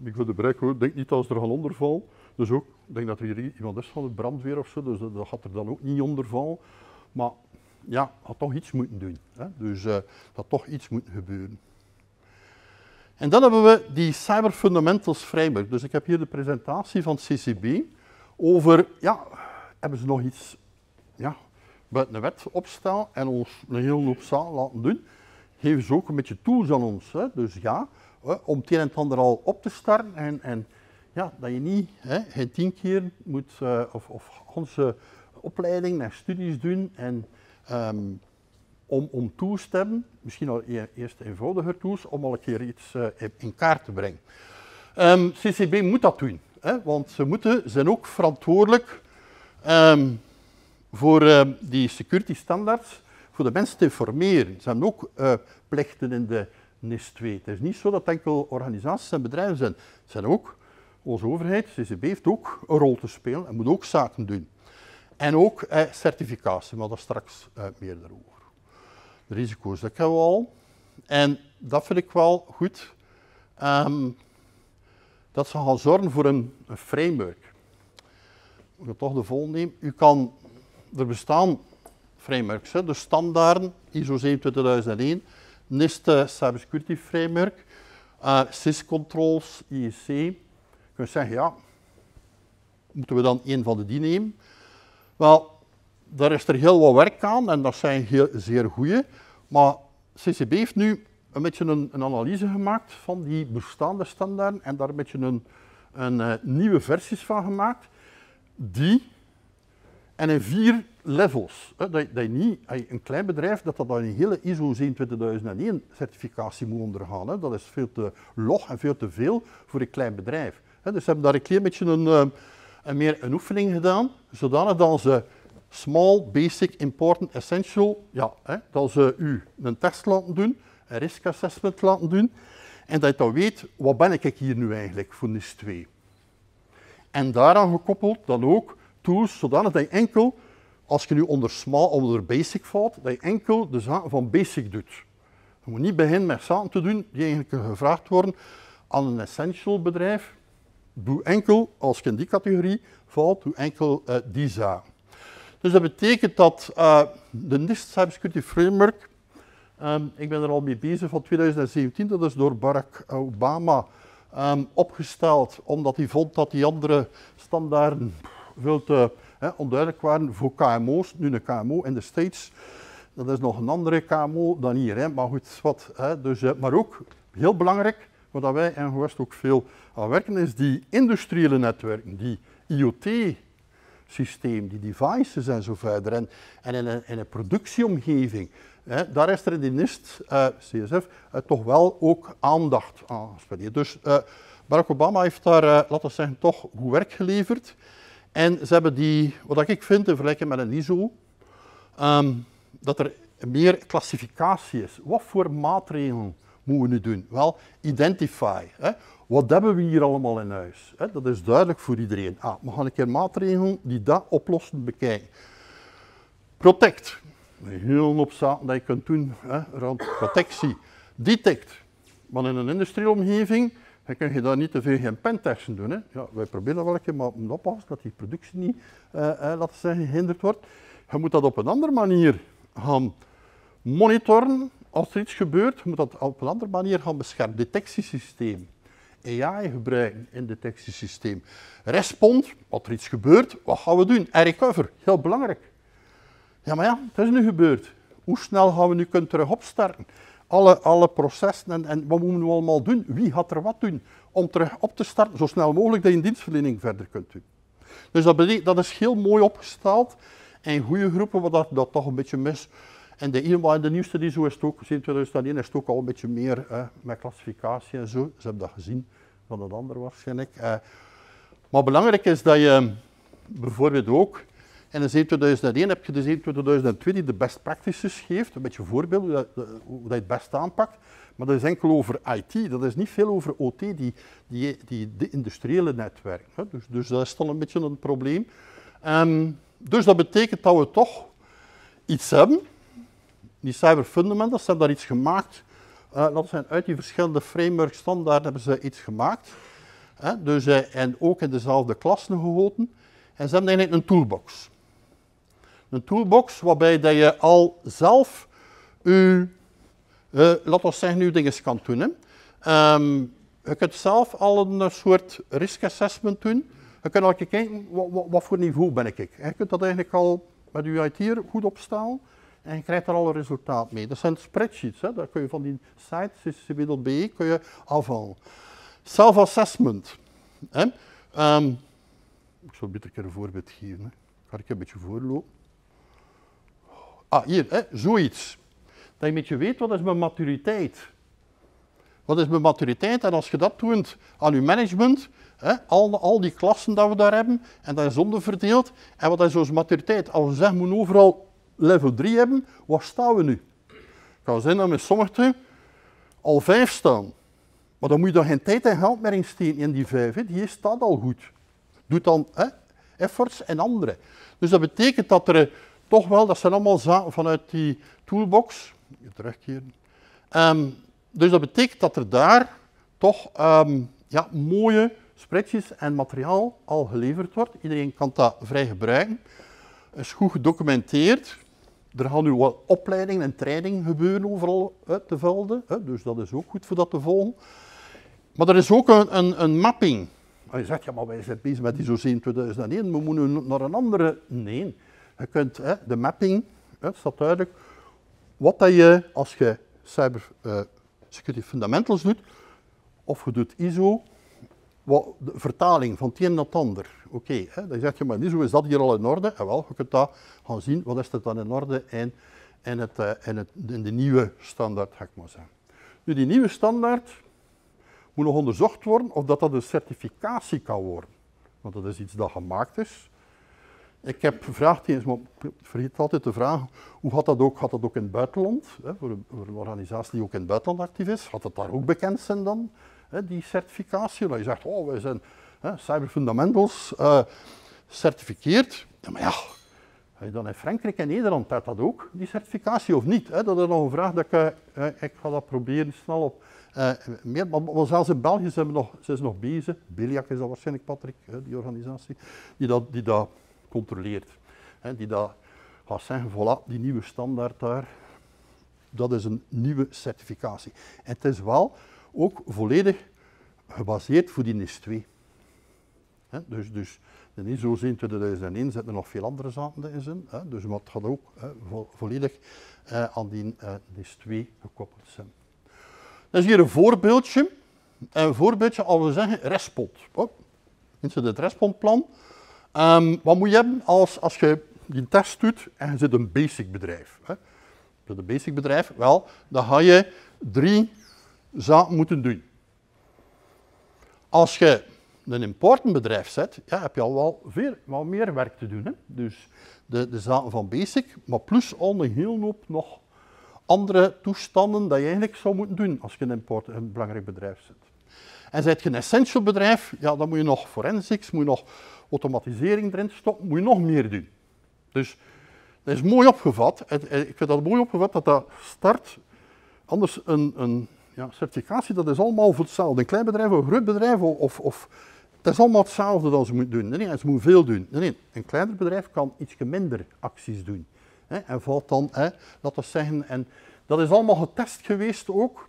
ik wil de bereik denk niet ze er gaan ondervallen. Dus ook, ik denk dat er hier iemand is van de brandweer of zo, dus dat, dat gaat er dan ook niet onder vallen. Maar ja, had toch iets moeten doen. Hè? Dus uh, dat toch iets moet gebeuren. En dan hebben we die Cyber Fundamentals Framework. Dus ik heb hier de presentatie van CCB over, ja, hebben ze nog iets ja, buiten de wet opstaan en ons een hele hoop zaken laten doen. Geven ze ook een beetje tools aan ons. Hè? Dus ja, om het een en ander al op te starten en, en ja, dat je niet hè, geen tien keer moet, uh, of, of onze opleiding en studies doen en um, om, om tools te hebben, misschien al e-, eerst eenvoudiger tools, om al een keer iets uh, in kaart te brengen. Ehm, CCB moet dat doen, hè, want ze moeten, zijn ook verantwoordelijk um, voor uh, die security standards, voor de mensen te informeren. Ze hebben ook plichten in de NIS 2. Het is niet zo dat enkel organisaties en bedrijven zijn. Het zijn ook, onze overheid, CCB heeft ook een rol te spelen en moet ook zaken doen. En ook eh, certificatie, maar daar straks eh, meer daarover. De risico's, dat kennen we al. En dat vind ik wel goed. Um, dat ze gaan zorgen voor een, een framework. Ik ga toch de volgende nemen. U kan, er bestaan frameworks, hè, de standaarden, ISO 27001, NIST uh, Cybersecurity Framework, uh, SIS Controls, IEC. Je kunt zeggen, ja, moeten we dan een van de die nemen? Wel, daar is er heel wat werk aan en dat zijn heel, zeer goede. Maar CCB heeft nu een beetje een, een, analyse gemaakt van die bestaande standaarden en daar een beetje een, een uh, nieuwe versies van gemaakt. Die en in vier levels. Dat, dat, je niet, een klein bedrijf dat dat dan een hele ISO 27001 certificatie moet ondergaan. Hè. Dat is veel te log en veel te veel voor een klein bedrijf. Hè. Dus ze hebben daar een klein beetje een, uh, en meer een oefening gedaan, zodanig dat ze small, basic, important, essential, ja, hè, dat ze u een test laten doen, een risk assessment laten doen, en dat je dan weet, wat ben ik hier nu eigenlijk voor NIS 2? En daaraan gekoppeld dan ook tools, zodanig dat je enkel, als je nu onder small, onder basic valt, dat je enkel de zaken van basic doet. Je moet niet beginnen met zaken te doen die eigenlijk gevraagd worden aan een essential bedrijf, doe enkel, als je in die categorie valt, doe enkel uh, die zaken. Dus dat betekent dat uh, de NIST Cybersecurity Framework, um, ik ben er al mee bezig van 2017, dat is door Barack Obama um, opgesteld, omdat hij vond dat die andere standaarden veel te hè, onduidelijk waren voor KMO's. Nu een KMO in de States, dat is nog een andere KMO dan hier, hè. maar goed, wat. Hè, dus, uh, maar ook, heel belangrijk, waar wij in Gewest ook veel aan werken, is die industriële netwerken, die IoT-systeem, die devices en zo verder. En, en in, een, in een productieomgeving, hè, daar is er in de NIST, uh, CSF, uh, toch wel ook aandacht aan gespendeerd. Dus uh, Barack Obama heeft daar, laten we zeggen, toch goed werk geleverd. En ze hebben die, wat ik vind, in vergelijking met een ISO, um, dat er meer klassificatie is. Wat voor maatregelen moeten we nu doen? Wel, identify. Hè. Wat hebben we hier allemaal in huis? Hè? Dat is duidelijk voor iedereen. Ah, we gaan een keer maatregelen die dat oplossen bekijken. Protect. Heel hoop zaken dat je kunt doen hè, rond protectie. Detect. Maar in een industriële omgeving dan kun je daar niet te veel geen pentesten doen. Hè. Ja, wij proberen keer, maar om oppassen dat die productie niet uh, uh, laten zeggen, gehinderd wordt. Je moet dat op een andere manier gaan monitoren als er iets gebeurt. Je moet dat op een andere manier gaan beschermen. Detectiesysteem. AI gebruiken in detectiesysteem. Respond, wat er iets gebeurt, wat gaan we doen? En recover, heel belangrijk. Ja, maar ja, het is nu gebeurd. Hoe snel gaan we nu kunnen terug opstarten? Alle, alle processen en, en wat moeten we allemaal doen? Wie gaat er wat doen om terug op te starten, zo snel mogelijk dat je dienstverlening verder kunt doen. Dus dat, dat is heel mooi opgesteld. En goede groepen, wat dat, dat toch een beetje mis. En de, de nieuwste die zo is het ook, sinds 2001 is het ook al een beetje meer eh, met klassificatie en zo. Ze hebben dat gezien van het ander waarschijnlijk. Uh, maar belangrijk is dat je bijvoorbeeld ook, in de 2001 heb je de 2002 die de best practices geeft, een beetje voorbeeld hoe, dat, hoe dat je het best aanpakt. Maar dat is enkel over IT, dat is niet veel over OT, die, die, die de industriële netwerk. Dus, dus dat is toch een beetje een probleem. Um, dus dat betekent dat we toch iets hebben. Die cyber fundamentals hebben daar iets gemaakt. Zijn uit die verschillende framework standaarden hebben ze iets gemaakt. dus, uh, en ook in dezelfde klassen gehoten. En ze hebben eigenlijk een toolbox. Een toolbox waarbij dat je al zelf je, uh, laten we zeggen, je dingen kan doen. Hè. Um, je kunt zelf al een soort risk assessment doen. Je kunt al kijken, wat, wat, wat, voor niveau ben ik? Je kunt dat eigenlijk al met je IT goed opstellen en je krijgt er al een resultaat mee. Dat zijn spreadsheets, hè. daar kun je van die sites, ccb.be, kun je afhalen. Self-assessment. Um, ik zal een keer een voorbeeld geven. Hè. Ga ik een beetje voorlopen. Ah, hier, hè, zoiets. Dat je weet, wat is mijn maturiteit? Wat is mijn maturiteit? En als je dat doet aan je management, hè, al, al die klassen dat we daar hebben, en dat is onderverdeeld, en wat is onze maturiteit? Als we zeggen, we overal level 3 hebben, waar staan we nu? Het kan zijn dat we sommigen al 5 staan. Maar dan moet je dan geen tijd en geld meer insteken in die 5. Hè. Die staat al goed. Doet dan hè, efforts en andere. Dus dat betekent dat er toch wel, dat zijn allemaal zaken vanuit die toolbox. Terugkeren. Um, dus dat betekent dat er daar toch um, ja, mooie spreadsheets en materiaal al geleverd wordt. Iedereen kan dat vrij gebruiken. Het is goed gedocumenteerd. Er gaan nu wat opleidingen en trainingen gebeuren overal uit de velden. Dus dat is ook goed voor dat te volgen. Maar er is ook een, een, een mapping. Je zegt, ja, maar wij zijn bezig met ISO 2001, we moeten naar een andere... Nee, je kunt hè, de mapping, het staat duidelijk, wat dat je als je cyber uh, security fundamentals doet, of je doet ISO, wat, de vertaling van het een naar het ander. Oké, dan zeg je, maar ISO is dat hier al in orde? En wel, je kunt dat gaan zien, wat is er dan in orde in, in, het, in, het, in de nieuwe standaard, ga maar zeggen. Nu, die nieuwe standaard moet nog onderzocht worden of dat, dat een certificatie kan worden. Want dat is iets dat gemaakt is. Ik heb vraagtekens, maar ik vergeet altijd te vragen, hoe gaat dat ook, gaat dat ook in het buitenland? Hè, voor, een, organisatie die ook in het buitenland actief is, gaat dat daar ook bekend zijn dan, hè, die certificatie? Dat je zegt, oh, wij zijn hè, Cyber Fundamentals uh, certificeerd. Ja, maar ja, dan in Frankrijk en Nederland heeft dat ook, die certificatie, of niet? Hè? Dat is nog een vraag dat ik, uh, ik ga dat proberen snel op. Uh, meer, maar, zelfs in België zijn, nog, ze nog bezig, Biliac is dat waarschijnlijk, Patrick, die organisatie, die dat, die dat controleert. Die dat gaat zeggen, voilà, die nieuwe standaard daar, dat is een nieuwe certificatie. Het is wel ook volledig gebaseerd voor die NIS 2. Hè, dus, dus de ISO 2001 zitten er nog veel andere zaken in. Hè, dus wat gaat ook volledig uh, aan die uh, NIS 2 gekoppeld zijn. Dat is hier een voorbeeldje. Een voorbeeldje als we zeggen respond. Oh, het respondplan. Um, wat moet je hebben als, als je die test doet en je zit een basic bedrijf? Hè? Een basic bedrijf, wel, dan ga je drie zaken moeten doen. Als je een important bedrijf zet, ja, heb je al wel veel wat meer werk te doen. Hè? Dus de, de zaken van basic, maar plus al een heel hoop nog andere toestanden dat je eigenlijk zou moeten doen als je een, import, een belangrijk bedrijf zit. En zijt je een essential bedrijf, ja, dan moet je nog forensics, moet je nog automatisering erin stoppen, moet je nog meer doen. Dus dat is mooi opgevat. Ik vind dat mooi opgevat dat dat start. Anders een, een ja, certificatie, dat is allemaal voor hetzelfde. Een klein bedrijf of een groot bedrijf, of, of, het is allemaal hetzelfde dat ze moeten doen. Nee, ze moeten veel doen. Nee, een kleiner bedrijf kan iets minder acties doen. Hè, en valt dan, hè, dat we zeggen, en dat is allemaal getest geweest ook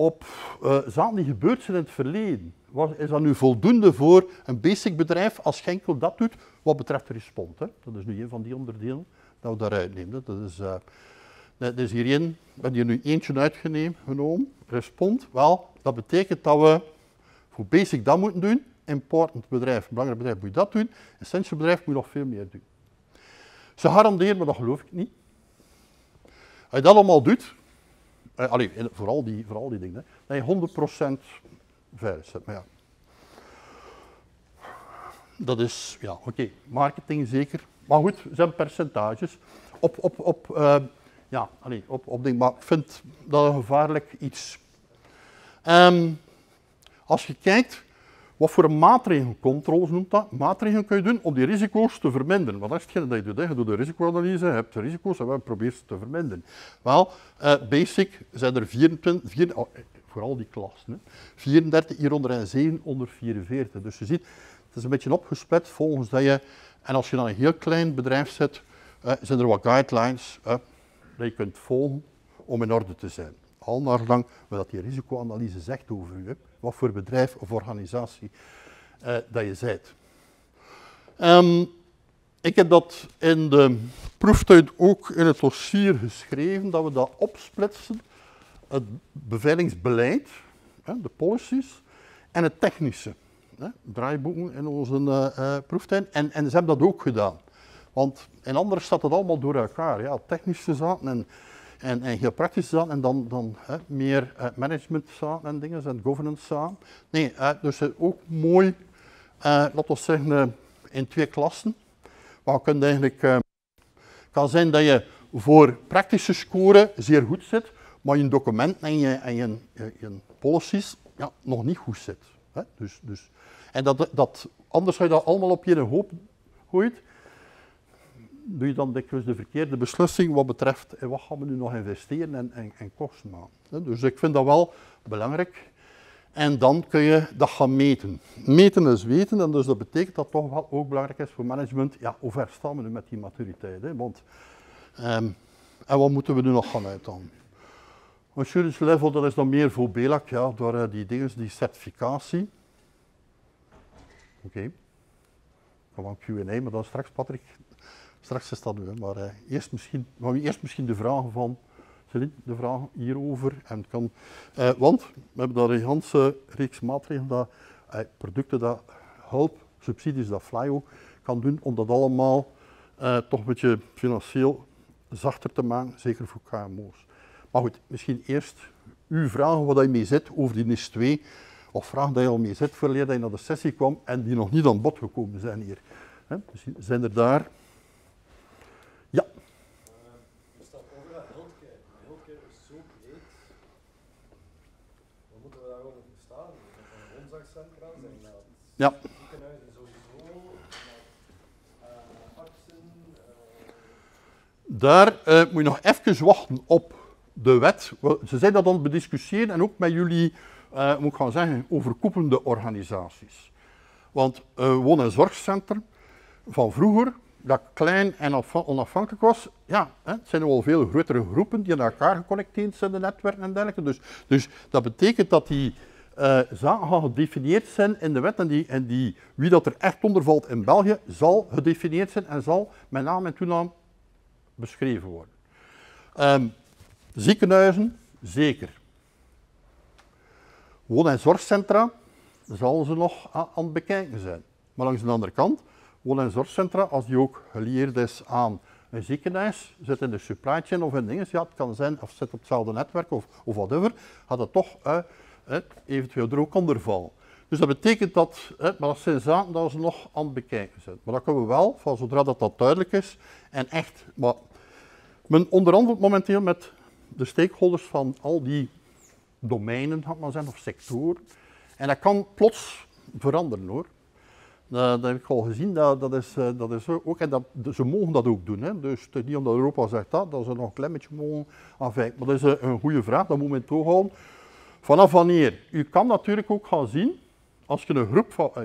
op uh, zaken die gebeurd zijn in het verleden. Wat, is dat nu voldoende voor een basic bedrijf als Schenkel dat doet, wat betreft de respons? Hè? Dat is nu een van die onderdelen dat we daaruit nemen. Dat is, uh, dat is hierin, ik ben hier nu eentje uitgenomen, respond. Wel, dat betekent dat we voor basic dat moeten doen, important bedrijf, belangrijk bedrijf moet dat doen, essential bedrijf moet nog veel meer doen. Ze garanderen, maar dat geloof ik niet. Als je dat allemaal doet, eh, allee, vooral, die, vooral die dingen, dat je 100% veilig zet. Maar ja, dat is, ja, oké, marketing zeker. Maar goed, zijn percentages. Op, op, op, uh, ja, allee, op, op ding, maar ik vind dat een gevaarlijk iets. Um, als je kijkt, wat voor maatregelcontroles noemt dat? Maatregelen kun je doen om die risico's te verminderen. Wat is hetgeen dat je doet? Je doet de risicoanalyse, je hebt de risico's en we proberen ze te verminderen. Wel, uh, basic zijn er 24, 4, oh, vooral die klassen, hè? 34 hieronder en 7 onder 44. Dus je ziet, het is een beetje opgesplit volgens dat je, en als je dan een heel klein bedrijf zet, uh, zijn er wat guidelines dat je kunt volgen om in orde te zijn. Al naar lang wat die risicoanalyse zegt over u wat voor bedrijf of organisatie uh, dat je zijt. Um, ik heb dat in de proeftuin ook in het dossier geschreven, dat we dat opsplitsen, het beveiligingsbeleid, hè, de policies, en het technische. Hè, draaiboeken in onze uh, uh, proeftuin. En, en ze hebben dat ook gedaan. Want in andere staat het allemaal door elkaar. Ja, technische zaken en en, en heel praktisch dan, en dan, dan hè, meer uh, management en dingen, en governance zaken. Nee, uh, dus ook mooi, laten we zeggen, in twee klassen. Waar je kan zijn dat je voor praktische scoren zeer goed zit, maar je document en je, en je, je, policies ja, nog niet goed zit. Hè? Dus, dus, en dat, dat, anders zou je dat allemaal op je hoop gooit doe je dan dikwijls de verkeerde beslissing wat betreft in wat gaan we nu nog investeren en, en, en kosten maken. Dus ik vind dat wel belangrijk. En dan kun je dat gaan meten. Meten is weten, en dus dat betekent dat toch wel ook belangrijk is voor management, ja, hoe ver staan we nu met die maturiteit? Hè? Want, um, en wat moeten we nu nog gaan uithalen? Assurance level, dat is dan meer voor BELAC, ja, door uh, die dingen, die certificatie. Oké. Okay. Gewoon Q&A, maar dan straks, Patrick, Straks is dat nu, maar uh, eerst, misschien, maar eerst misschien de vragen van Celine, de vragen hierover. En kan, uh, want we hebben daar een hele reeks maatregelen, dat, uh, producten dat hulp, subsidies dat Flyo kan doen om dat allemaal toch een beetje financieel zachter te maken, zeker voor KMO's. Maar goed, misschien eerst uw vragen wat je mee zit over die NIS 2, of vragen dat je al mee zit voordat je naar de sessie kwam en die nog niet aan bod gekomen zijn hier. Dus zijn er daar ja. Uh, staat overal healthcare. Healthcare is zo breed. Wat moeten we daarover verstaan? Zijn dat woonzorgcentra? Zijn dat ja. Daar uh, moet je nog even wachten op de wet. Ze zijn dat aan het bediscussiëren en ook met jullie, uh, moet ik gaan zeggen, overkoepelende organisaties. Want uh, woon- en zorgcentrum van vroeger dat klein en onafhankelijk was, ja, het zijn wel veel grotere groepen die aan elkaar geconnecteerd zijn, de netwerken en dergelijke. Dus, dus dat betekent dat die uh, zaken gaan gedefinieerd zijn in de wet en, die, en die, wie dat er echt onder valt in België, zal gedefinieerd zijn en zal met naam en toenaam beschreven worden. Um, ziekenhuizen, zeker. Woon- en zorgcentra, zal ze nog aan het bekijken zijn. Maar langs de andere kant, woon- en zorgcentra, als die ook gelieerd is aan een ziekenhuis, zit in de supply chain of in dingen, ja, het kan zijn, of zit op hetzelfde netwerk of, whatever, gaat het toch uh, uh, eventueel er ook onder. Dus dat betekent dat, uh, maar dat zijn zaken dat ze nog aan het bekijken zijn. Maar dat kunnen we wel, van zodra dat, dat duidelijk is, en echt, maar Men onderhandelt momenteel met de stakeholders van al die domeinen, had maar zeggen, of sectoren. En dat kan plots veranderen hoor. Dat, dat heb ik al gezien, dat, dat, is, eh, dat is ook, en dat, ze mogen dat ook doen. Hè. Dus niet omdat Europa zegt dat, dat ze nog een klein beetje mogen afwijken. Maar dat is een, een goede vraag, dat moet men toch houden. Vanaf wanneer? U kan natuurlijk ook gaan zien, als je een groep van, eh,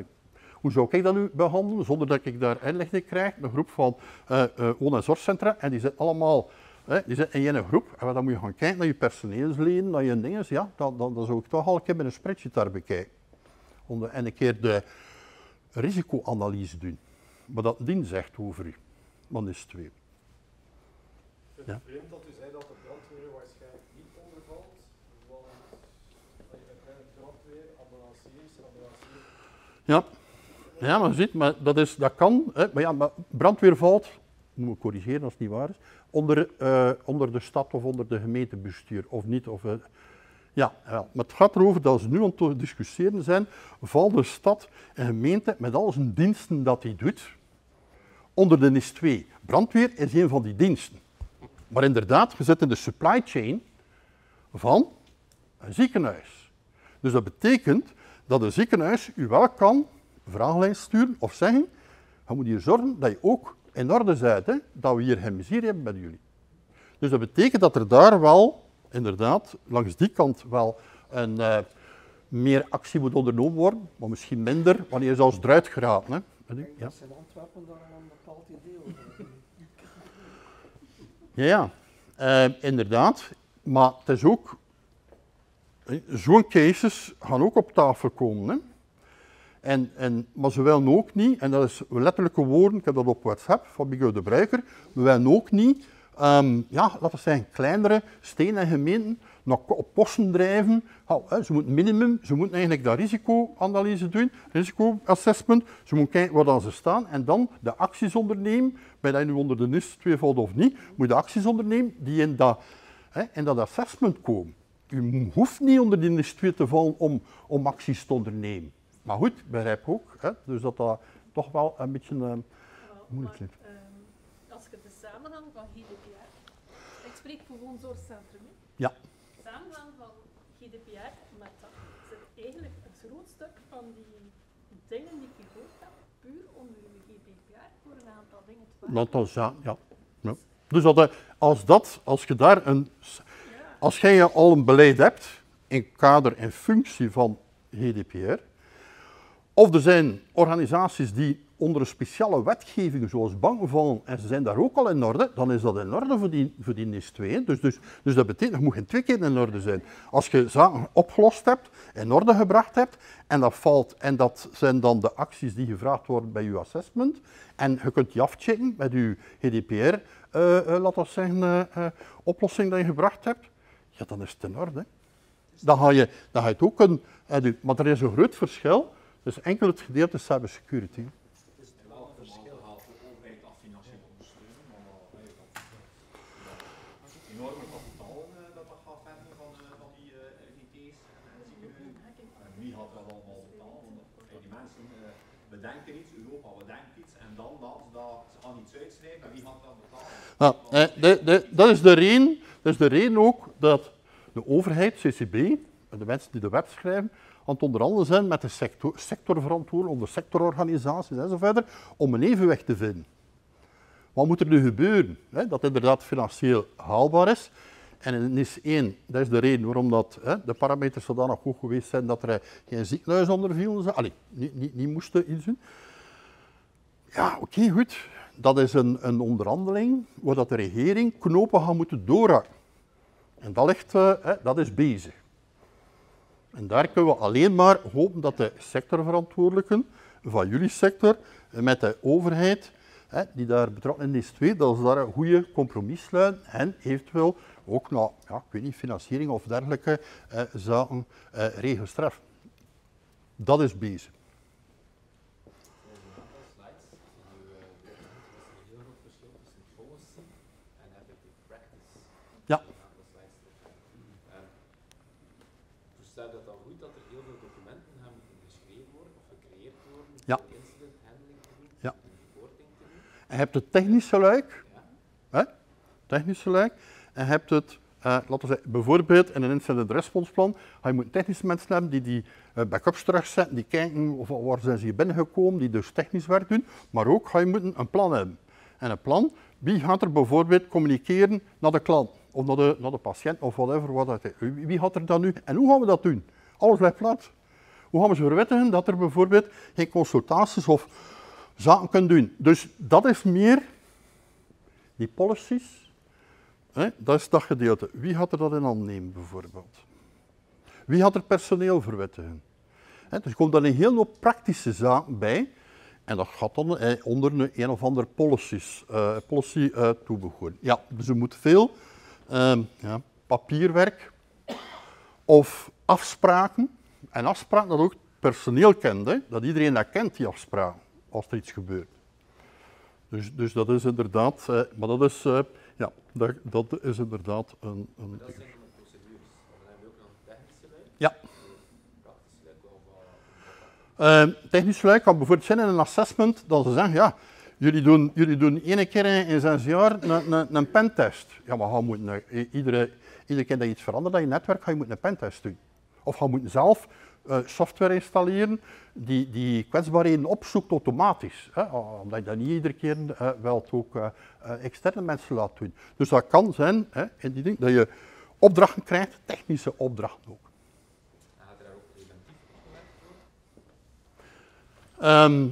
hoe zou ik dat nu behandelen, zonder dat ik daar inlichting krijg, een groep van uh, uh, woon- en zorgcentra, en die zitten allemaal hè, die zitten in één groep, en dan moet je gaan kijken naar je personeelsleden, naar je dingen, ja, dan, dan, dan zou ik toch al een keer met een spreadsheet daar bekijken. Om de, en een keer de risicoanalyse doen. Wat dat dien zegt over u. Wat is twee? Het Ja. vreemd dat u zei dat brandweer waarschijnlijk niet ondervalt, want dat je uiteindelijk brandweer, ambulanciers, ambulanciers, Ja. Ja, maar ziet, maar dat, is, dat kan. Hè, maar ja, maar brandweer valt, moet ik corrigeren als het niet waar is, onder, eh, onder de stad of onder de gemeentebestuur of niet. Of, eh, ja, maar het gaat erover dat ze nu aan het discussiëren zijn, valt de stad en gemeente met al zijn diensten dat hij doet, onder de NIS 2. Brandweer is een van die diensten. Maar inderdaad, je zit in de supply chain van een ziekenhuis. Dus dat betekent dat een ziekenhuis u wel kan een vragenlijst sturen of zeggen, je moet hier zorgen dat je ook in orde bent, hè, dat we hier geen miserie hebben met jullie. Dus dat betekent dat er daar wel, inderdaad, langs die kant wel een, eh, meer actie moet ondernomen worden, maar misschien minder wanneer je zelfs eruit geraakt. Hè. Ja. Ze in Antwerpen daar een bepaald idee. Ja, ja. Eh, inderdaad. Maar het is ook... Zo'n cases gaan ook op tafel komen. Hè. En, en, maar ze willen ook niet, en dat is letterlijke woorden, ik heb dat op WhatsApp van Bigo de Bruiker, we willen ook niet, ehm, ja, laten we zeggen, kleinere steden en gemeenten ko- op posten drijven. Ze moeten minimum, ze moeten eigenlijk dat risicoanalyse doen, risicoassessment, ze moeten kijken waar dan ze staan en dan de acties ondernemen, bij dat je nu onder de NIS 2 valt of niet, moet je de acties ondernemen die in dat, hè, in dat assessment komen. U hoeft niet onder die NIS 2 te vallen om, om acties te ondernemen. Maar goed, ik begrijp ook, hè, dus dat dat toch wel een beetje... Wel, Moeilijk is. ehm, als je de samenhang van GDPR, ik spreek voor woonzorgcentrum, ja, samenhang van GDPR met dat zit eigenlijk het groot stuk van die dingen die ik gehoord heb, puur onder de GDPR voor een aantal dingen te dan za- ja. ja. Dus dat, eh, als, dat, als je daar een... Als jij al een beleid hebt, in kader en functie van GDPR, of er zijn organisaties die onder een speciale wetgeving zoals banken vallen en ze zijn daar ook al in orde, dan is dat in orde voor die, voor die NIS 2. hè. Dus, dus, dus dat betekent, je moet geen twee keer in orde zijn. Als je zaken opgelost hebt, in orde gebracht hebt, en dat valt, en dat zijn dan de acties die gevraagd worden bij je assessment, en je kunt die afchecken met je GDPR, eh, eh, laten we zeggen, eh, oplossing die je gebracht hebt, ja, dan is het in orde. Dan ga je, dan ga je het ook kunnen, doen. maar er is een groot verschil, dus enkel het gedeelte cybersecurity. is het wel een verschil gaat de overheid dat financieel ondersteunen, maar hey, dat, dat is enorme kapitaal dat dat gaat verder van, van die RGT's en ziekenhuizen. En wie gaat dat allemaal? Want, hey, die mensen bedenken iets, Europa bedenkt iets en dan ze dat, ze gaan iets uitschrijven en wie gaat dat betalen? Nou, dat, is de reden, dat is de reden ook dat de overheid, CCB, en de mensen die de wet schrijven, aan het onderhandelen zijn met de sector, de sectororganisaties enzovoort, om een evenwicht te vinden. Wat moet er nu gebeuren? Hè? Dat inderdaad financieel haalbaar is. En in NIS 1, dat is de reden waarom dat, hè, de parameters zodanig hoog geweest zijn dat er geen ziekenhuis onder viel. Allee, niet, niet, niet moesten doen. Ja, oké, goed. Dat is een, een onderhandeling waar dat de regering knopen gaat moeten doorhakken. En dat, ligt, eh, dat is bezig. En daar kunnen we alleen maar hopen dat de sectorverantwoordelijken van jullie sector met de overheid, die daar betrokken is, twee, dat ze daar een goede compromis sluiten en eventueel ook naar, ja, ik weet niet, financiering of dergelijke eh, zaken eh. Dat is bezig. slides zie je uh, dat er een heel groot verschil tussen policy en effective practice. Ja. Een aantal slides terug. En dus staat dat dan goed dat er heel veel documenten gaan moeten geschreven worden of gecreëerd worden Ja. om incident handling te doen Ja. en reporting te doen. En je hebt het technische luik, Ja. hè? technisch gelijk. En hebt het, eh, laten we zeggen, bijvoorbeeld in een incident responsplan, ga je moet technische mensen hebben die die eh, backups terugzetten, die kijken of, waar zijn ze hier binnengekomen, die dus technisch werk doen. Maar ook ga je een plan hebben. En een plan, wie gaat er bijvoorbeeld communiceren naar de klant of naar de, naar de patiënt of whatever. Wat dat. Wie gaat er dat nu en hoe gaan we dat doen? Alles ligt plat. Hoe gaan we ze verwittigen dat er bijvoorbeeld geen consultaties of zaken kunnen doen? Dus dat is meer die policies. Hè, dat is dat gedeelte. Wie gaat er dat in handen nemen bijvoorbeeld? Wie gaat er personeel verwittigen? Hè, er komt dan een heel hoop praktische zaken bij. En dat gaat dan onder een, een of andere policies, eh, policy toebehoren. Ja, dus er moet veel ehm, ja, papierwerk of afspraken. En afspraken dat ook personeel kent, dat iedereen dat kent, die afspraken, als er iets gebeurt. Dus, dus dat is inderdaad, eh, maar dat is, eh, ja, dat, dat is inderdaad een, een Dat zijn de procedures. Dan hebben we ook nog een technische lijn. Ja. Eh, technisch gelijk kan bijvoorbeeld zijn in een assessment dat ze zeggen, ja, jullie doen, jullie doen één keer in, zes jaar een, een, een pentest. Ja, maar moet een, iedere, iedere keer dat je iets verandert aan je netwerk, ga je moet een pentest doen. Of je moet zelf eh, software installeren die, die kwetsbaarheden opzoekt automatisch. Hè, omdat je dat niet iedere keer eh, wel ook eh, eh, externe mensen laat doen. Dus dat kan zijn hè, in die ding, dat je opdrachten krijgt, technische opdrachten ook. Ehm,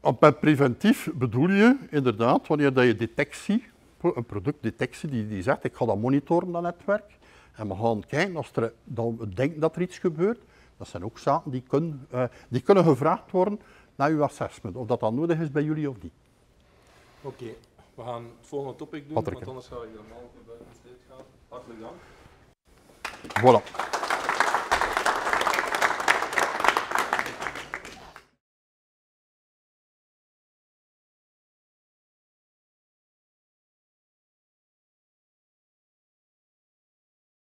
op met preventief bedoel je inderdaad wanneer dat je detectie, een productdetectie die, die zegt ik ga dat monitoren, dat netwerk. En we gaan kijken als er, dan denken dat er iets gebeurt. Dat zijn ook zaken die kunnen, eh, die kunnen gevraagd worden naar uw assessment. Of dat dan nodig is bij jullie of niet. Oké, we gaan het volgende topic doen, Patrick, want anders ga ik buiten de tijd gaan. Hartelijk dank. Voilà.